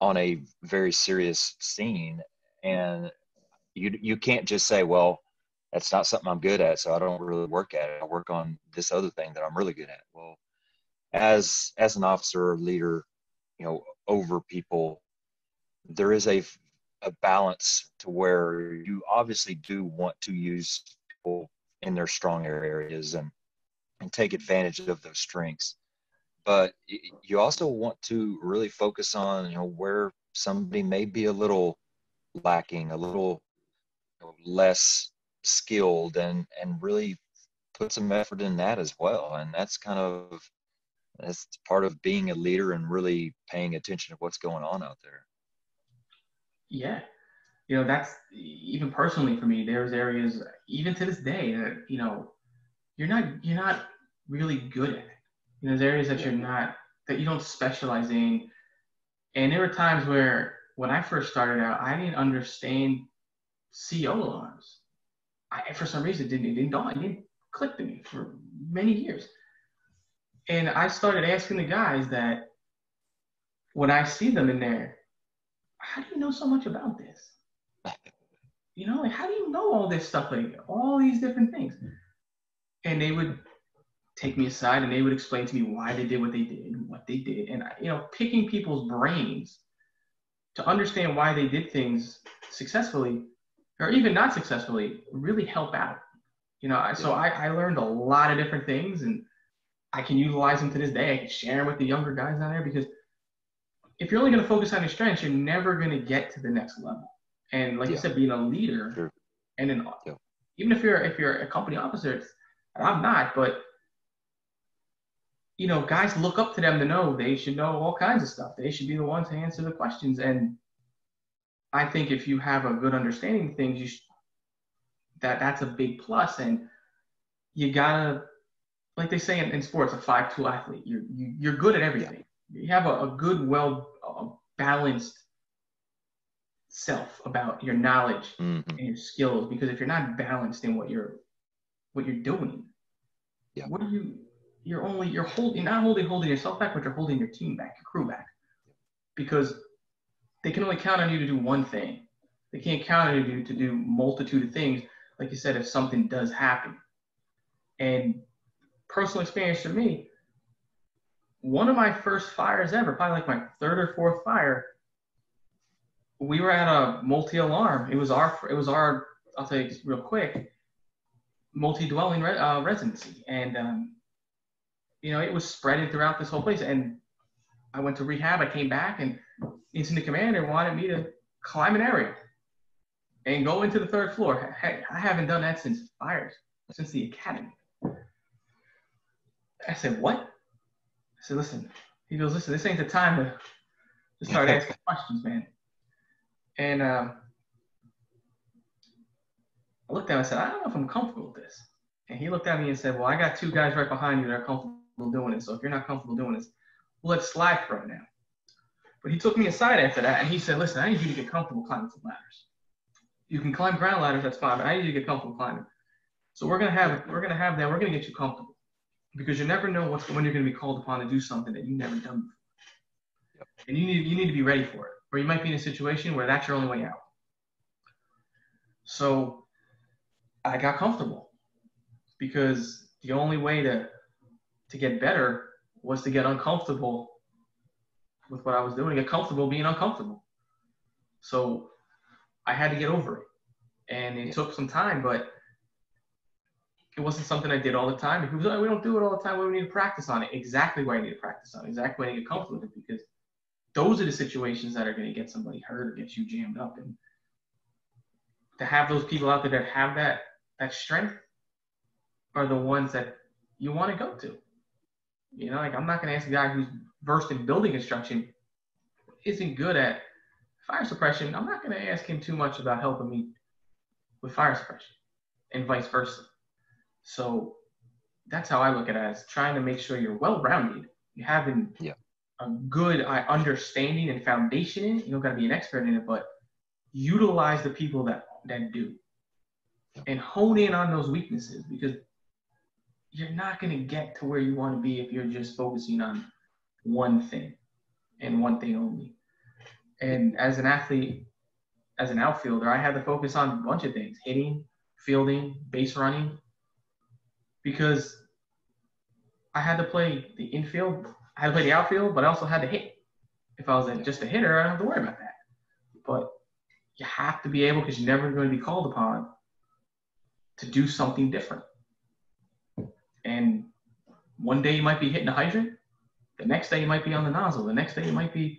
on a very serious scene. And you you can't just say well that's not something i'm good at so i don't really work at it. I work on this other thing that i'm really good at. Well as as an officer or leader you know over people there is a a balance to where you obviously do want to use people in their strong areas and and take advantage of those strengths. But you also want to really focus on you know where somebody may be a little lacking a little you know, less skilled and and really put some effort in that as well. And that's kind of that's part of being a leader and really paying attention to what's going on out there. Yeah. You know that's even personally for me there's areas even to this day that you know you're not you're not really good at it. You know, there's areas that you're not that you don't specialize in. And there were times where when i first started out i didn't understand co alarms. I, for some reason it didn't it didn't dawn it didn't click to me for many years. And i started asking the guys that when i see them in there how do you know so much about this? You know, like how do you know all this stuff, like all these different things? And they would take me aside and they would explain to me why they did what they did, and what they did, and you know, picking people's brains to understand why they did things successfully or even not successfully really help out. You know, so I, I learned a lot of different things and I can utilize them to this day. I can share them with the younger guys out there because if you're only going to focus on your strengths, you're never going to get to the next level. And like yeah. you said, being a leader, sure. and then yeah. even if you're if you're a company officer, I'm not, but you know, guys look up to them to know they should know all kinds of stuff. They should be the ones to answer the questions. And I think if you have a good understanding of things, you should, that that's a big plus. And you gotta, like they say in, in sports, a five-tool athlete. You're you, are you are good at everything. Yeah. You have a, a good, well a balanced self about your knowledge mm-hmm. and your skills because if you're not balanced in what you're what you're doing. Yeah. what are you you're only you're holding not only holding yourself back but you're holding your team back your crew back. Because they can only count on you to do one thing. They can't count on you to do multitude of things like you said if something does happen. And personal experience for me one of my first fires ever probably like my third or fourth fire we were at a multi-alarm. It was our it was our I'll tell you real quick multi-dwelling re- uh, residency, and um, you know it was spreading throughout this whole place. And I went to rehab. I came back, and incident commander wanted me to climb an area and go into the third floor. Hey, I haven't done that since fires, since the academy. I said, what? I said, listen. He goes, listen, this ain't the time to, to start asking questions, man. And um, I looked at him and said, I don't know if I'm comfortable with this. And he looked at me and said, Well, I got two guys right behind you that are comfortable doing it. So if you're not comfortable doing this, well, let's slide for it now. But he took me aside after that and he said, Listen, I need you to get comfortable climbing some ladders. You can climb ground ladders, that's fine, but I need you to get comfortable climbing. So we're gonna have we're gonna have that, we're gonna get you comfortable. Because you never know what's when you're gonna be called upon to do something that you've never done before. Yep. And you need you need to be ready for it or you might be in a situation where that's your only way out. So I got comfortable because the only way to to get better was to get uncomfortable with what I was doing, get comfortable being uncomfortable. So I had to get over it. And it took some time, but it wasn't something I did all the time. People say, oh, we don't do it all the time. We need to practice on it. Exactly why I need to practice on it. Exactly why I need to get comfortable with it because those are the situations that are going to get somebody hurt or get you jammed up. And to have those people out there that have that that strength are the ones that you want to go to. You know, like I'm not going to ask a guy who's versed in building construction, isn't good at fire suppression. I'm not going to ask him too much about helping me with fire suppression, and vice versa. So that's how I look at it as trying to make sure you're well rounded. You haven't yeah a good uh, understanding and foundation in it. You don't got to be an expert in it, but utilize the people that then do. And hone in on those weaknesses because you're not going to get to where you want to be if you're just focusing on one thing and one thing only. And as an athlete, as an outfielder, I had to focus on a bunch of things hitting, fielding, base running, because I had to play the infield, I had to play the outfield, but I also had to hit. If I was just a hitter, I don't have to worry about that. But you have to be able, because you're never going to be called upon to do something different. And one day you might be hitting a hydrant, the next day you might be on the nozzle, the next day you might be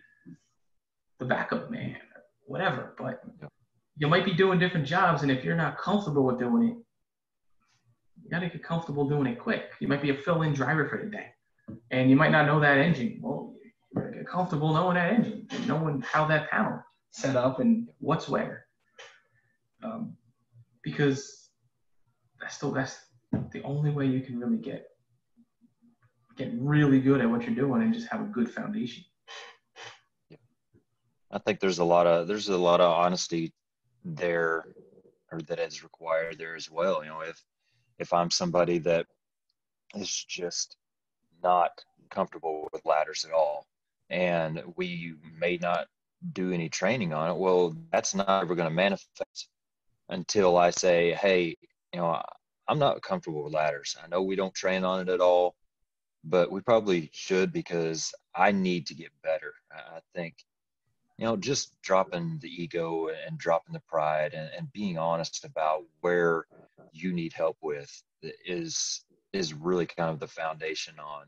the backup man, whatever. But you might be doing different jobs, and if you're not comfortable with doing it, you gotta get comfortable doing it quick. You might be a fill-in driver for the day, and you might not know that engine. Well, you gotta get comfortable knowing that engine knowing how that panel set up and what's where. Um, because that's still that's the only way you can really get get really good at what you're doing and just have a good foundation. I think there's a lot of there's a lot of honesty there or that is required there as well. You know, if if I'm somebody that is just not comfortable with ladders at all and we may not do any training on it, well, that's not ever going to manifest until I say, hey, you know, I'm not comfortable with ladders. I know we don't train on it at all, but we probably should because I need to get better. I think, you know, just dropping the ego and dropping the pride and, and being honest about where you need help with is is really kind of the foundation on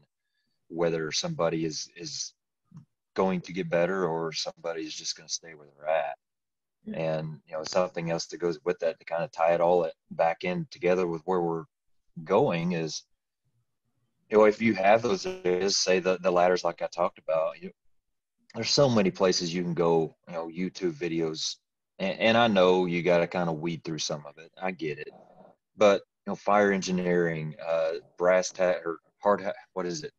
whether somebody is is going to get better or somebody is just going to stay where they're at and you know something else that goes with that to kind of tie it all back in together with where we're going is you know if you have those areas say the, the ladders like i talked about you there's so many places you can go you know youtube videos and, and i know you got to kind of weed through some of it i get it but you know fire engineering uh brass tack or hard hat what is it?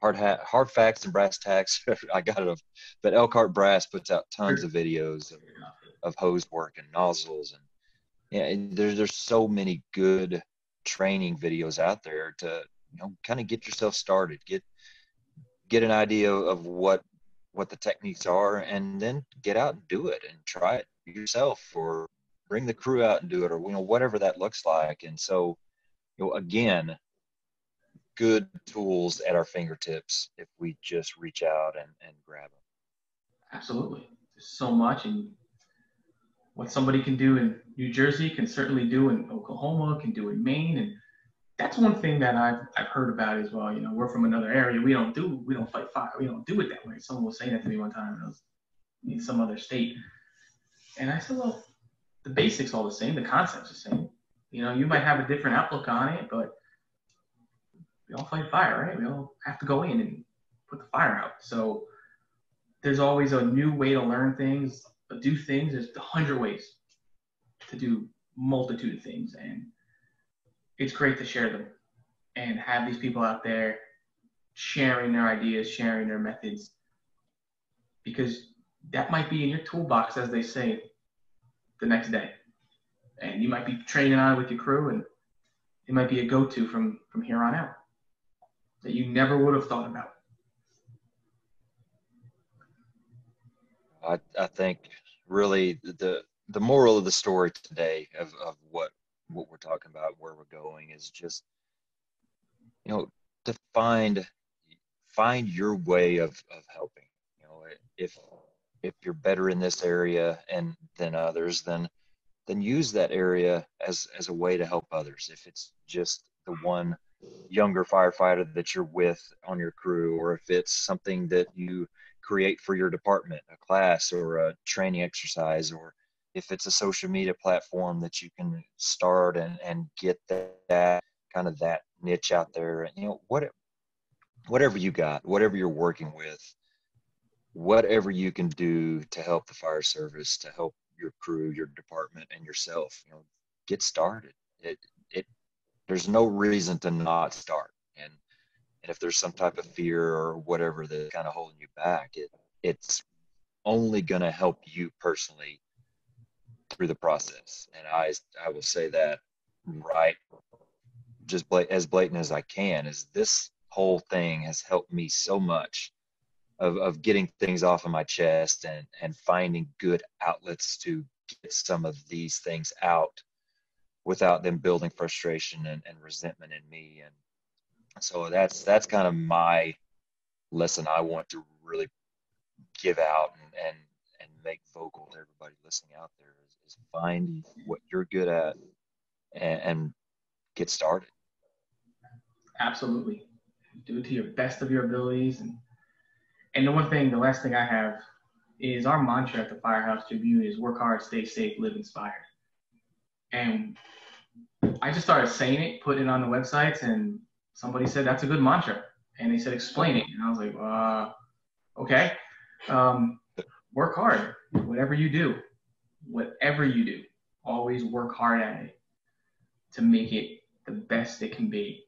Hard hat hard facts and brass tacks i got it but elkhart brass puts out tons of videos of, hose work and nozzles and yeah there's there's so many good training videos out there to you know kind of get yourself started get get an idea of what what the techniques are and then get out and do it and try it yourself or bring the crew out and do it or you know whatever that looks like. And so you know again good tools at our fingertips if we just reach out and, and grab them absolutely. There's so much and what somebody can do in New Jersey can certainly do in Oklahoma, can do in Maine, and that's one thing that I've I've heard about as well. You know, we're from another area. We don't do we don't fight fire. We don't do it that way. Someone was saying that to me one time. It was in some other state, and I said, well, the basics all the same. The concept's the same. You know, you might have a different outlook on it, but we all fight fire, right? We all have to go in and put the fire out. So there's always a new way to learn things do things. There's a hundred ways to do multitude of things, and it's great to share them and have these people out there sharing their ideas, sharing their methods, because that might be in your toolbox, as they say, the next day, and you might be training on it with your crew, and it might be a go-to from from here on out that you never would have thought about. I, I think really the the moral of the story today of, of what what we're talking about, where we're going, is just you know to find find your way of of helping. You know, if if you're better in this area and than others, then then use that area as as a way to help others. If it's just the one younger firefighter that you're with on your crew, or if it's something that you create for your department, a class or a training exercise, or if it's a social media platform that you can start and, and get that, that kind of that niche out there. You know, what, whatever you got, whatever you're working with, whatever you can do to help the fire service, to help your crew, your department, and yourself, you know, get started. It, it, there's no reason to not start. And if there's some type of fear or whatever that's kind of holding you back, it it's only going to help you personally through the process. And I I will say that right just bla- as blatant as I can is this whole thing has helped me so much of, of getting things off of my chest and, and finding good outlets to get some of these things out without them building frustration and, and resentment in me. And so that's, that's kind of my lesson I want to really give out and, and, and make vocal to everybody listening out there is, is find what you're good at and, and get started. Absolutely. Do it to your best of your abilities and and the one thing, the last thing I have is our mantra at the Firehouse Tribune is work hard, stay safe, live inspired. And I just started saying it, putting it on the websites, and somebody said that's a good mantra. And they said, explain it. And I was like, uh, okay. Um, work hard, whatever you do, whatever you do, always work hard at it to make it the best it can be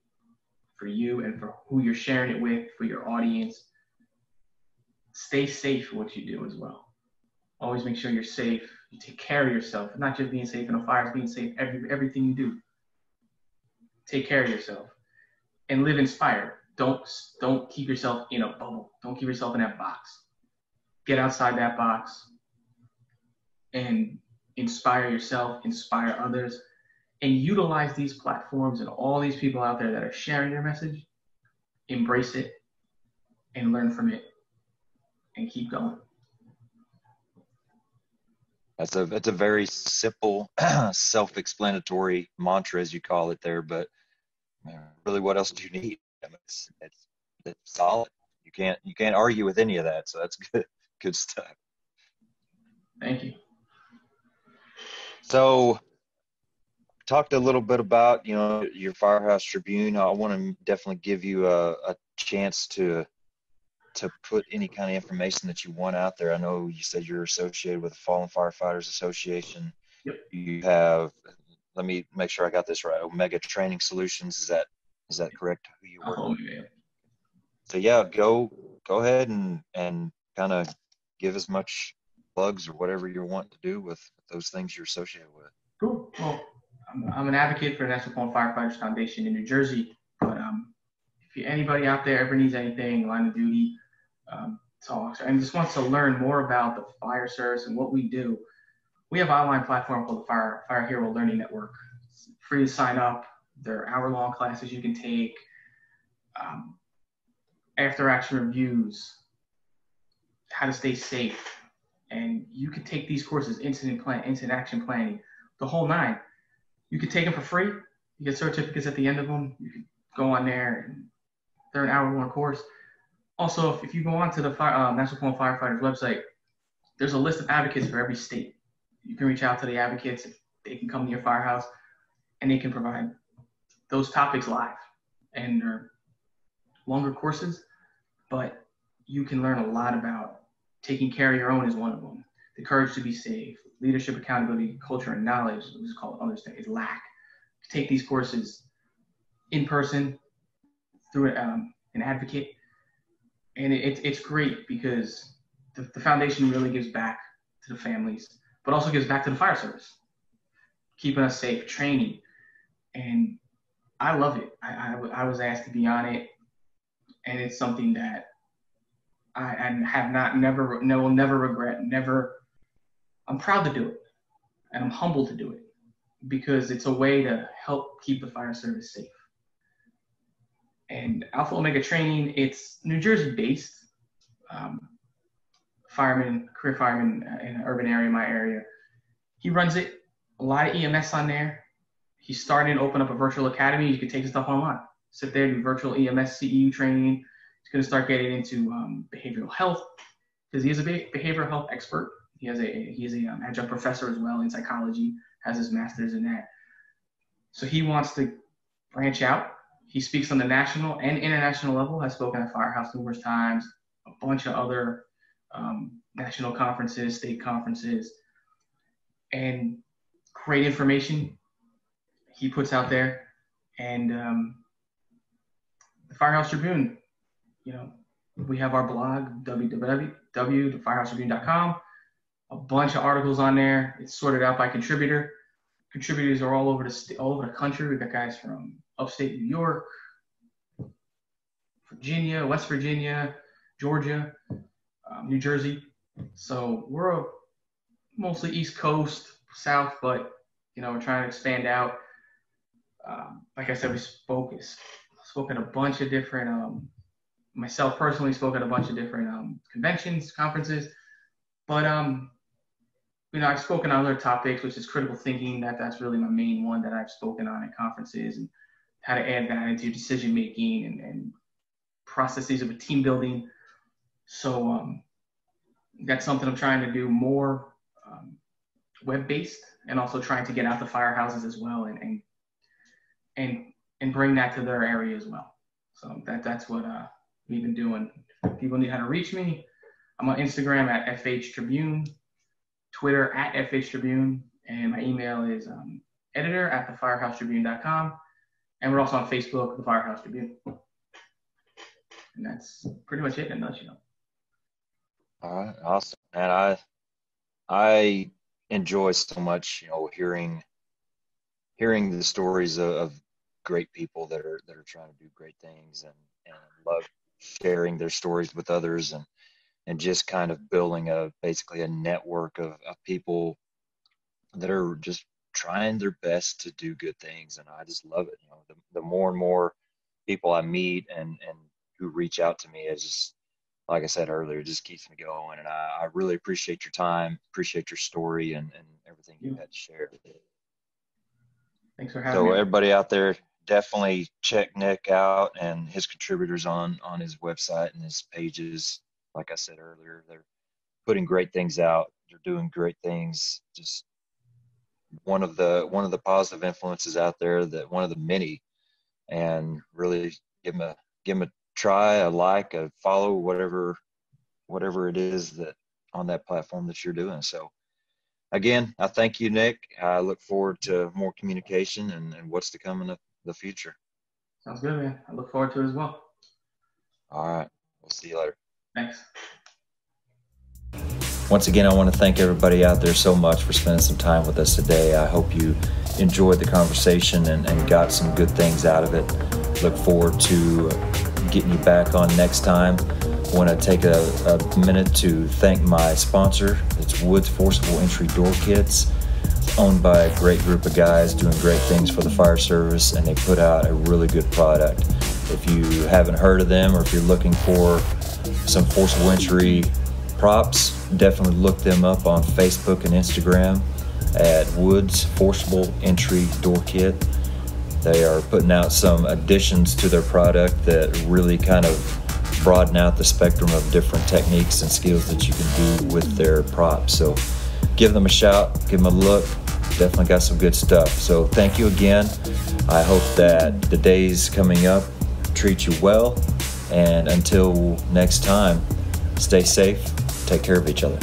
for you and for who you're sharing it with, for your audience, stay safe what you do as well. Always make sure you're safe. You take care of yourself, not just being safe in a fire, being safe every everything you do. Take care of yourself and live inspired. Don't don't keep yourself in a bubble. Don't keep yourself in that box. Get outside that box and inspire yourself, inspire others, and utilize these platforms and all these people out there that are sharing their message. Embrace it and learn from it and keep going. That's a that's a very simple, self-explanatory mantra, as you call it there. But really, what else do you need? I mean, it's, it's it's solid. You can't you can't argue with any of that. So that's good good stuff. Thank you. So, talked a little bit about you know your Firehouse Tribune. I want to definitely give you a, a chance to to put any kind of information that you want out there. I know you said you're associated with the Fallen Firefighters Association. Yep. You have, let me make sure I got this right. Omega Training Solutions. Is that is that correct? Who you work oh, yeah. So yeah, go go ahead and and kind of give as much plugs or whatever you want to do with those things you're associated with. Cool. Well, I'm, I'm an advocate for the National Fallen Firefighters Foundation in New Jersey. But um, if anybody out there ever needs anything, line of duty, um, talks and just wants to learn more about the fire service and what we do, we have online platform called the Fire, fire Hero Learning Network. It's free to sign up. There are hour-long classes you can take, um, after action reviews, how to stay safe, and you can take these courses, incident plan, incident action planning, the whole nine. You can take them for free. You get certificates at the end of them. You can go on there and they're an hour-long course also, if, if you go on to the fire, uh, National Fallen Firefighters website, there's a list of advocates for every state. You can reach out to the advocates. They can come to your firehouse and they can provide those topics live. And they're longer courses, but you can learn a lot about taking care of your own is one of them. The courage to be safe, leadership, accountability, culture, and knowledge, which is called understand, is lack. Take these courses in person through um, an advocate and it, it's great because the, the foundation really gives back to the families, but also gives back to the fire service, keeping us safe, training, and I love it. I, I, I was asked to be on it, and it's something that I, I have not never no will never regret. Never, I'm proud to do it, and I'm humbled to do it because it's a way to help keep the fire service safe and Alpha Omega Training. It's New Jersey based. Um, fireman, career fireman in an urban area, in my area. He runs it. A lot of EMS on there. He's starting to open up a virtual academy. You can take stuff online. Sit there, do virtual EMS CEU training. He's going to start getting into um, behavioral health because he is a behavioral health expert. He has a he is a um, adjunct professor as well in psychology. Has his master's in that. So he wants to branch out he speaks on the national and international level. Has spoken at Firehouse numerous times, a bunch of other um, national conferences, state conferences, and great information he puts out there. And um, the Firehouse Tribune, you know, we have our blog, www.firehousetribune.com. a bunch of articles on there. It's sorted out by contributor. Contributors are all over the st- all over the country. We've got guys from upstate New York, Virginia, West Virginia, Georgia, um, New Jersey. So we're a, mostly East Coast, South, but you know we're trying to expand out. Um, like I said, we spoke spoke at a bunch of different. Um, myself personally spoke at a bunch of different um, conventions, conferences, but um, you know I've spoken on other topics, which is critical thinking. That that's really my main one that I've spoken on at conferences and how to add that into decision making and, and processes of a team building. So um, that's something I'm trying to do more um, web based and also trying to get out the firehouses as well and, and and and bring that to their area as well. So that that's what uh, we've been doing. If People need how to reach me. I'm on Instagram at FH Tribune, Twitter at FH Tribune, and my email is um, editor at thefirehousetribune.com. And we're also on Facebook, The Firehouse Tribune. And that's pretty much it in a nutshell. All right, awesome. And I I enjoy so much, you know, hearing hearing the stories of, of great people that are that are trying to do great things and and love sharing their stories with others and and just kind of building a basically a network of, of people that are just trying their best to do good things and i just love it you know the, the more and more people i meet and and who reach out to me it just like i said earlier it just keeps me going and i, I really appreciate your time appreciate your story and, and everything you had to share. Thanks for having so me. So everybody out there definitely check nick out and his contributors on on his website and his pages. Like i said earlier they're putting great things out. They're doing great things. Just one of the one of the positive influences out there that one of the many and really give him a give him a try a like a follow whatever whatever it is that on that platform that you're doing. So again i thank you nick. I look forward to more communication and, and what's to come in the, the future. Sounds good man. I look forward to it as well. All right. We'll see you later. Thanks. Once again, I want to thank everybody out there so much for spending some time with us today. I hope you enjoyed the conversation and, and got some good things out of it. Look forward to getting you back on next time. I want to take a, a minute to thank my sponsor. It's Woods Forcible Entry Door Kits, owned by a great group of guys doing great things for the fire service, and they put out a really good product. If you haven't heard of them or if you're looking for some forcible entry props, definitely look them up on Facebook and Instagram at Woods Forcible Entry Door Kit. They are putting out some additions to their product that really kind of broaden out the spectrum of different techniques and skills that you can do with their props. So give them a shout, give them a look. Definitely got some good stuff. So thank you again. I hope that the days coming up treat you well. And until next time, stay safe, take care of each other.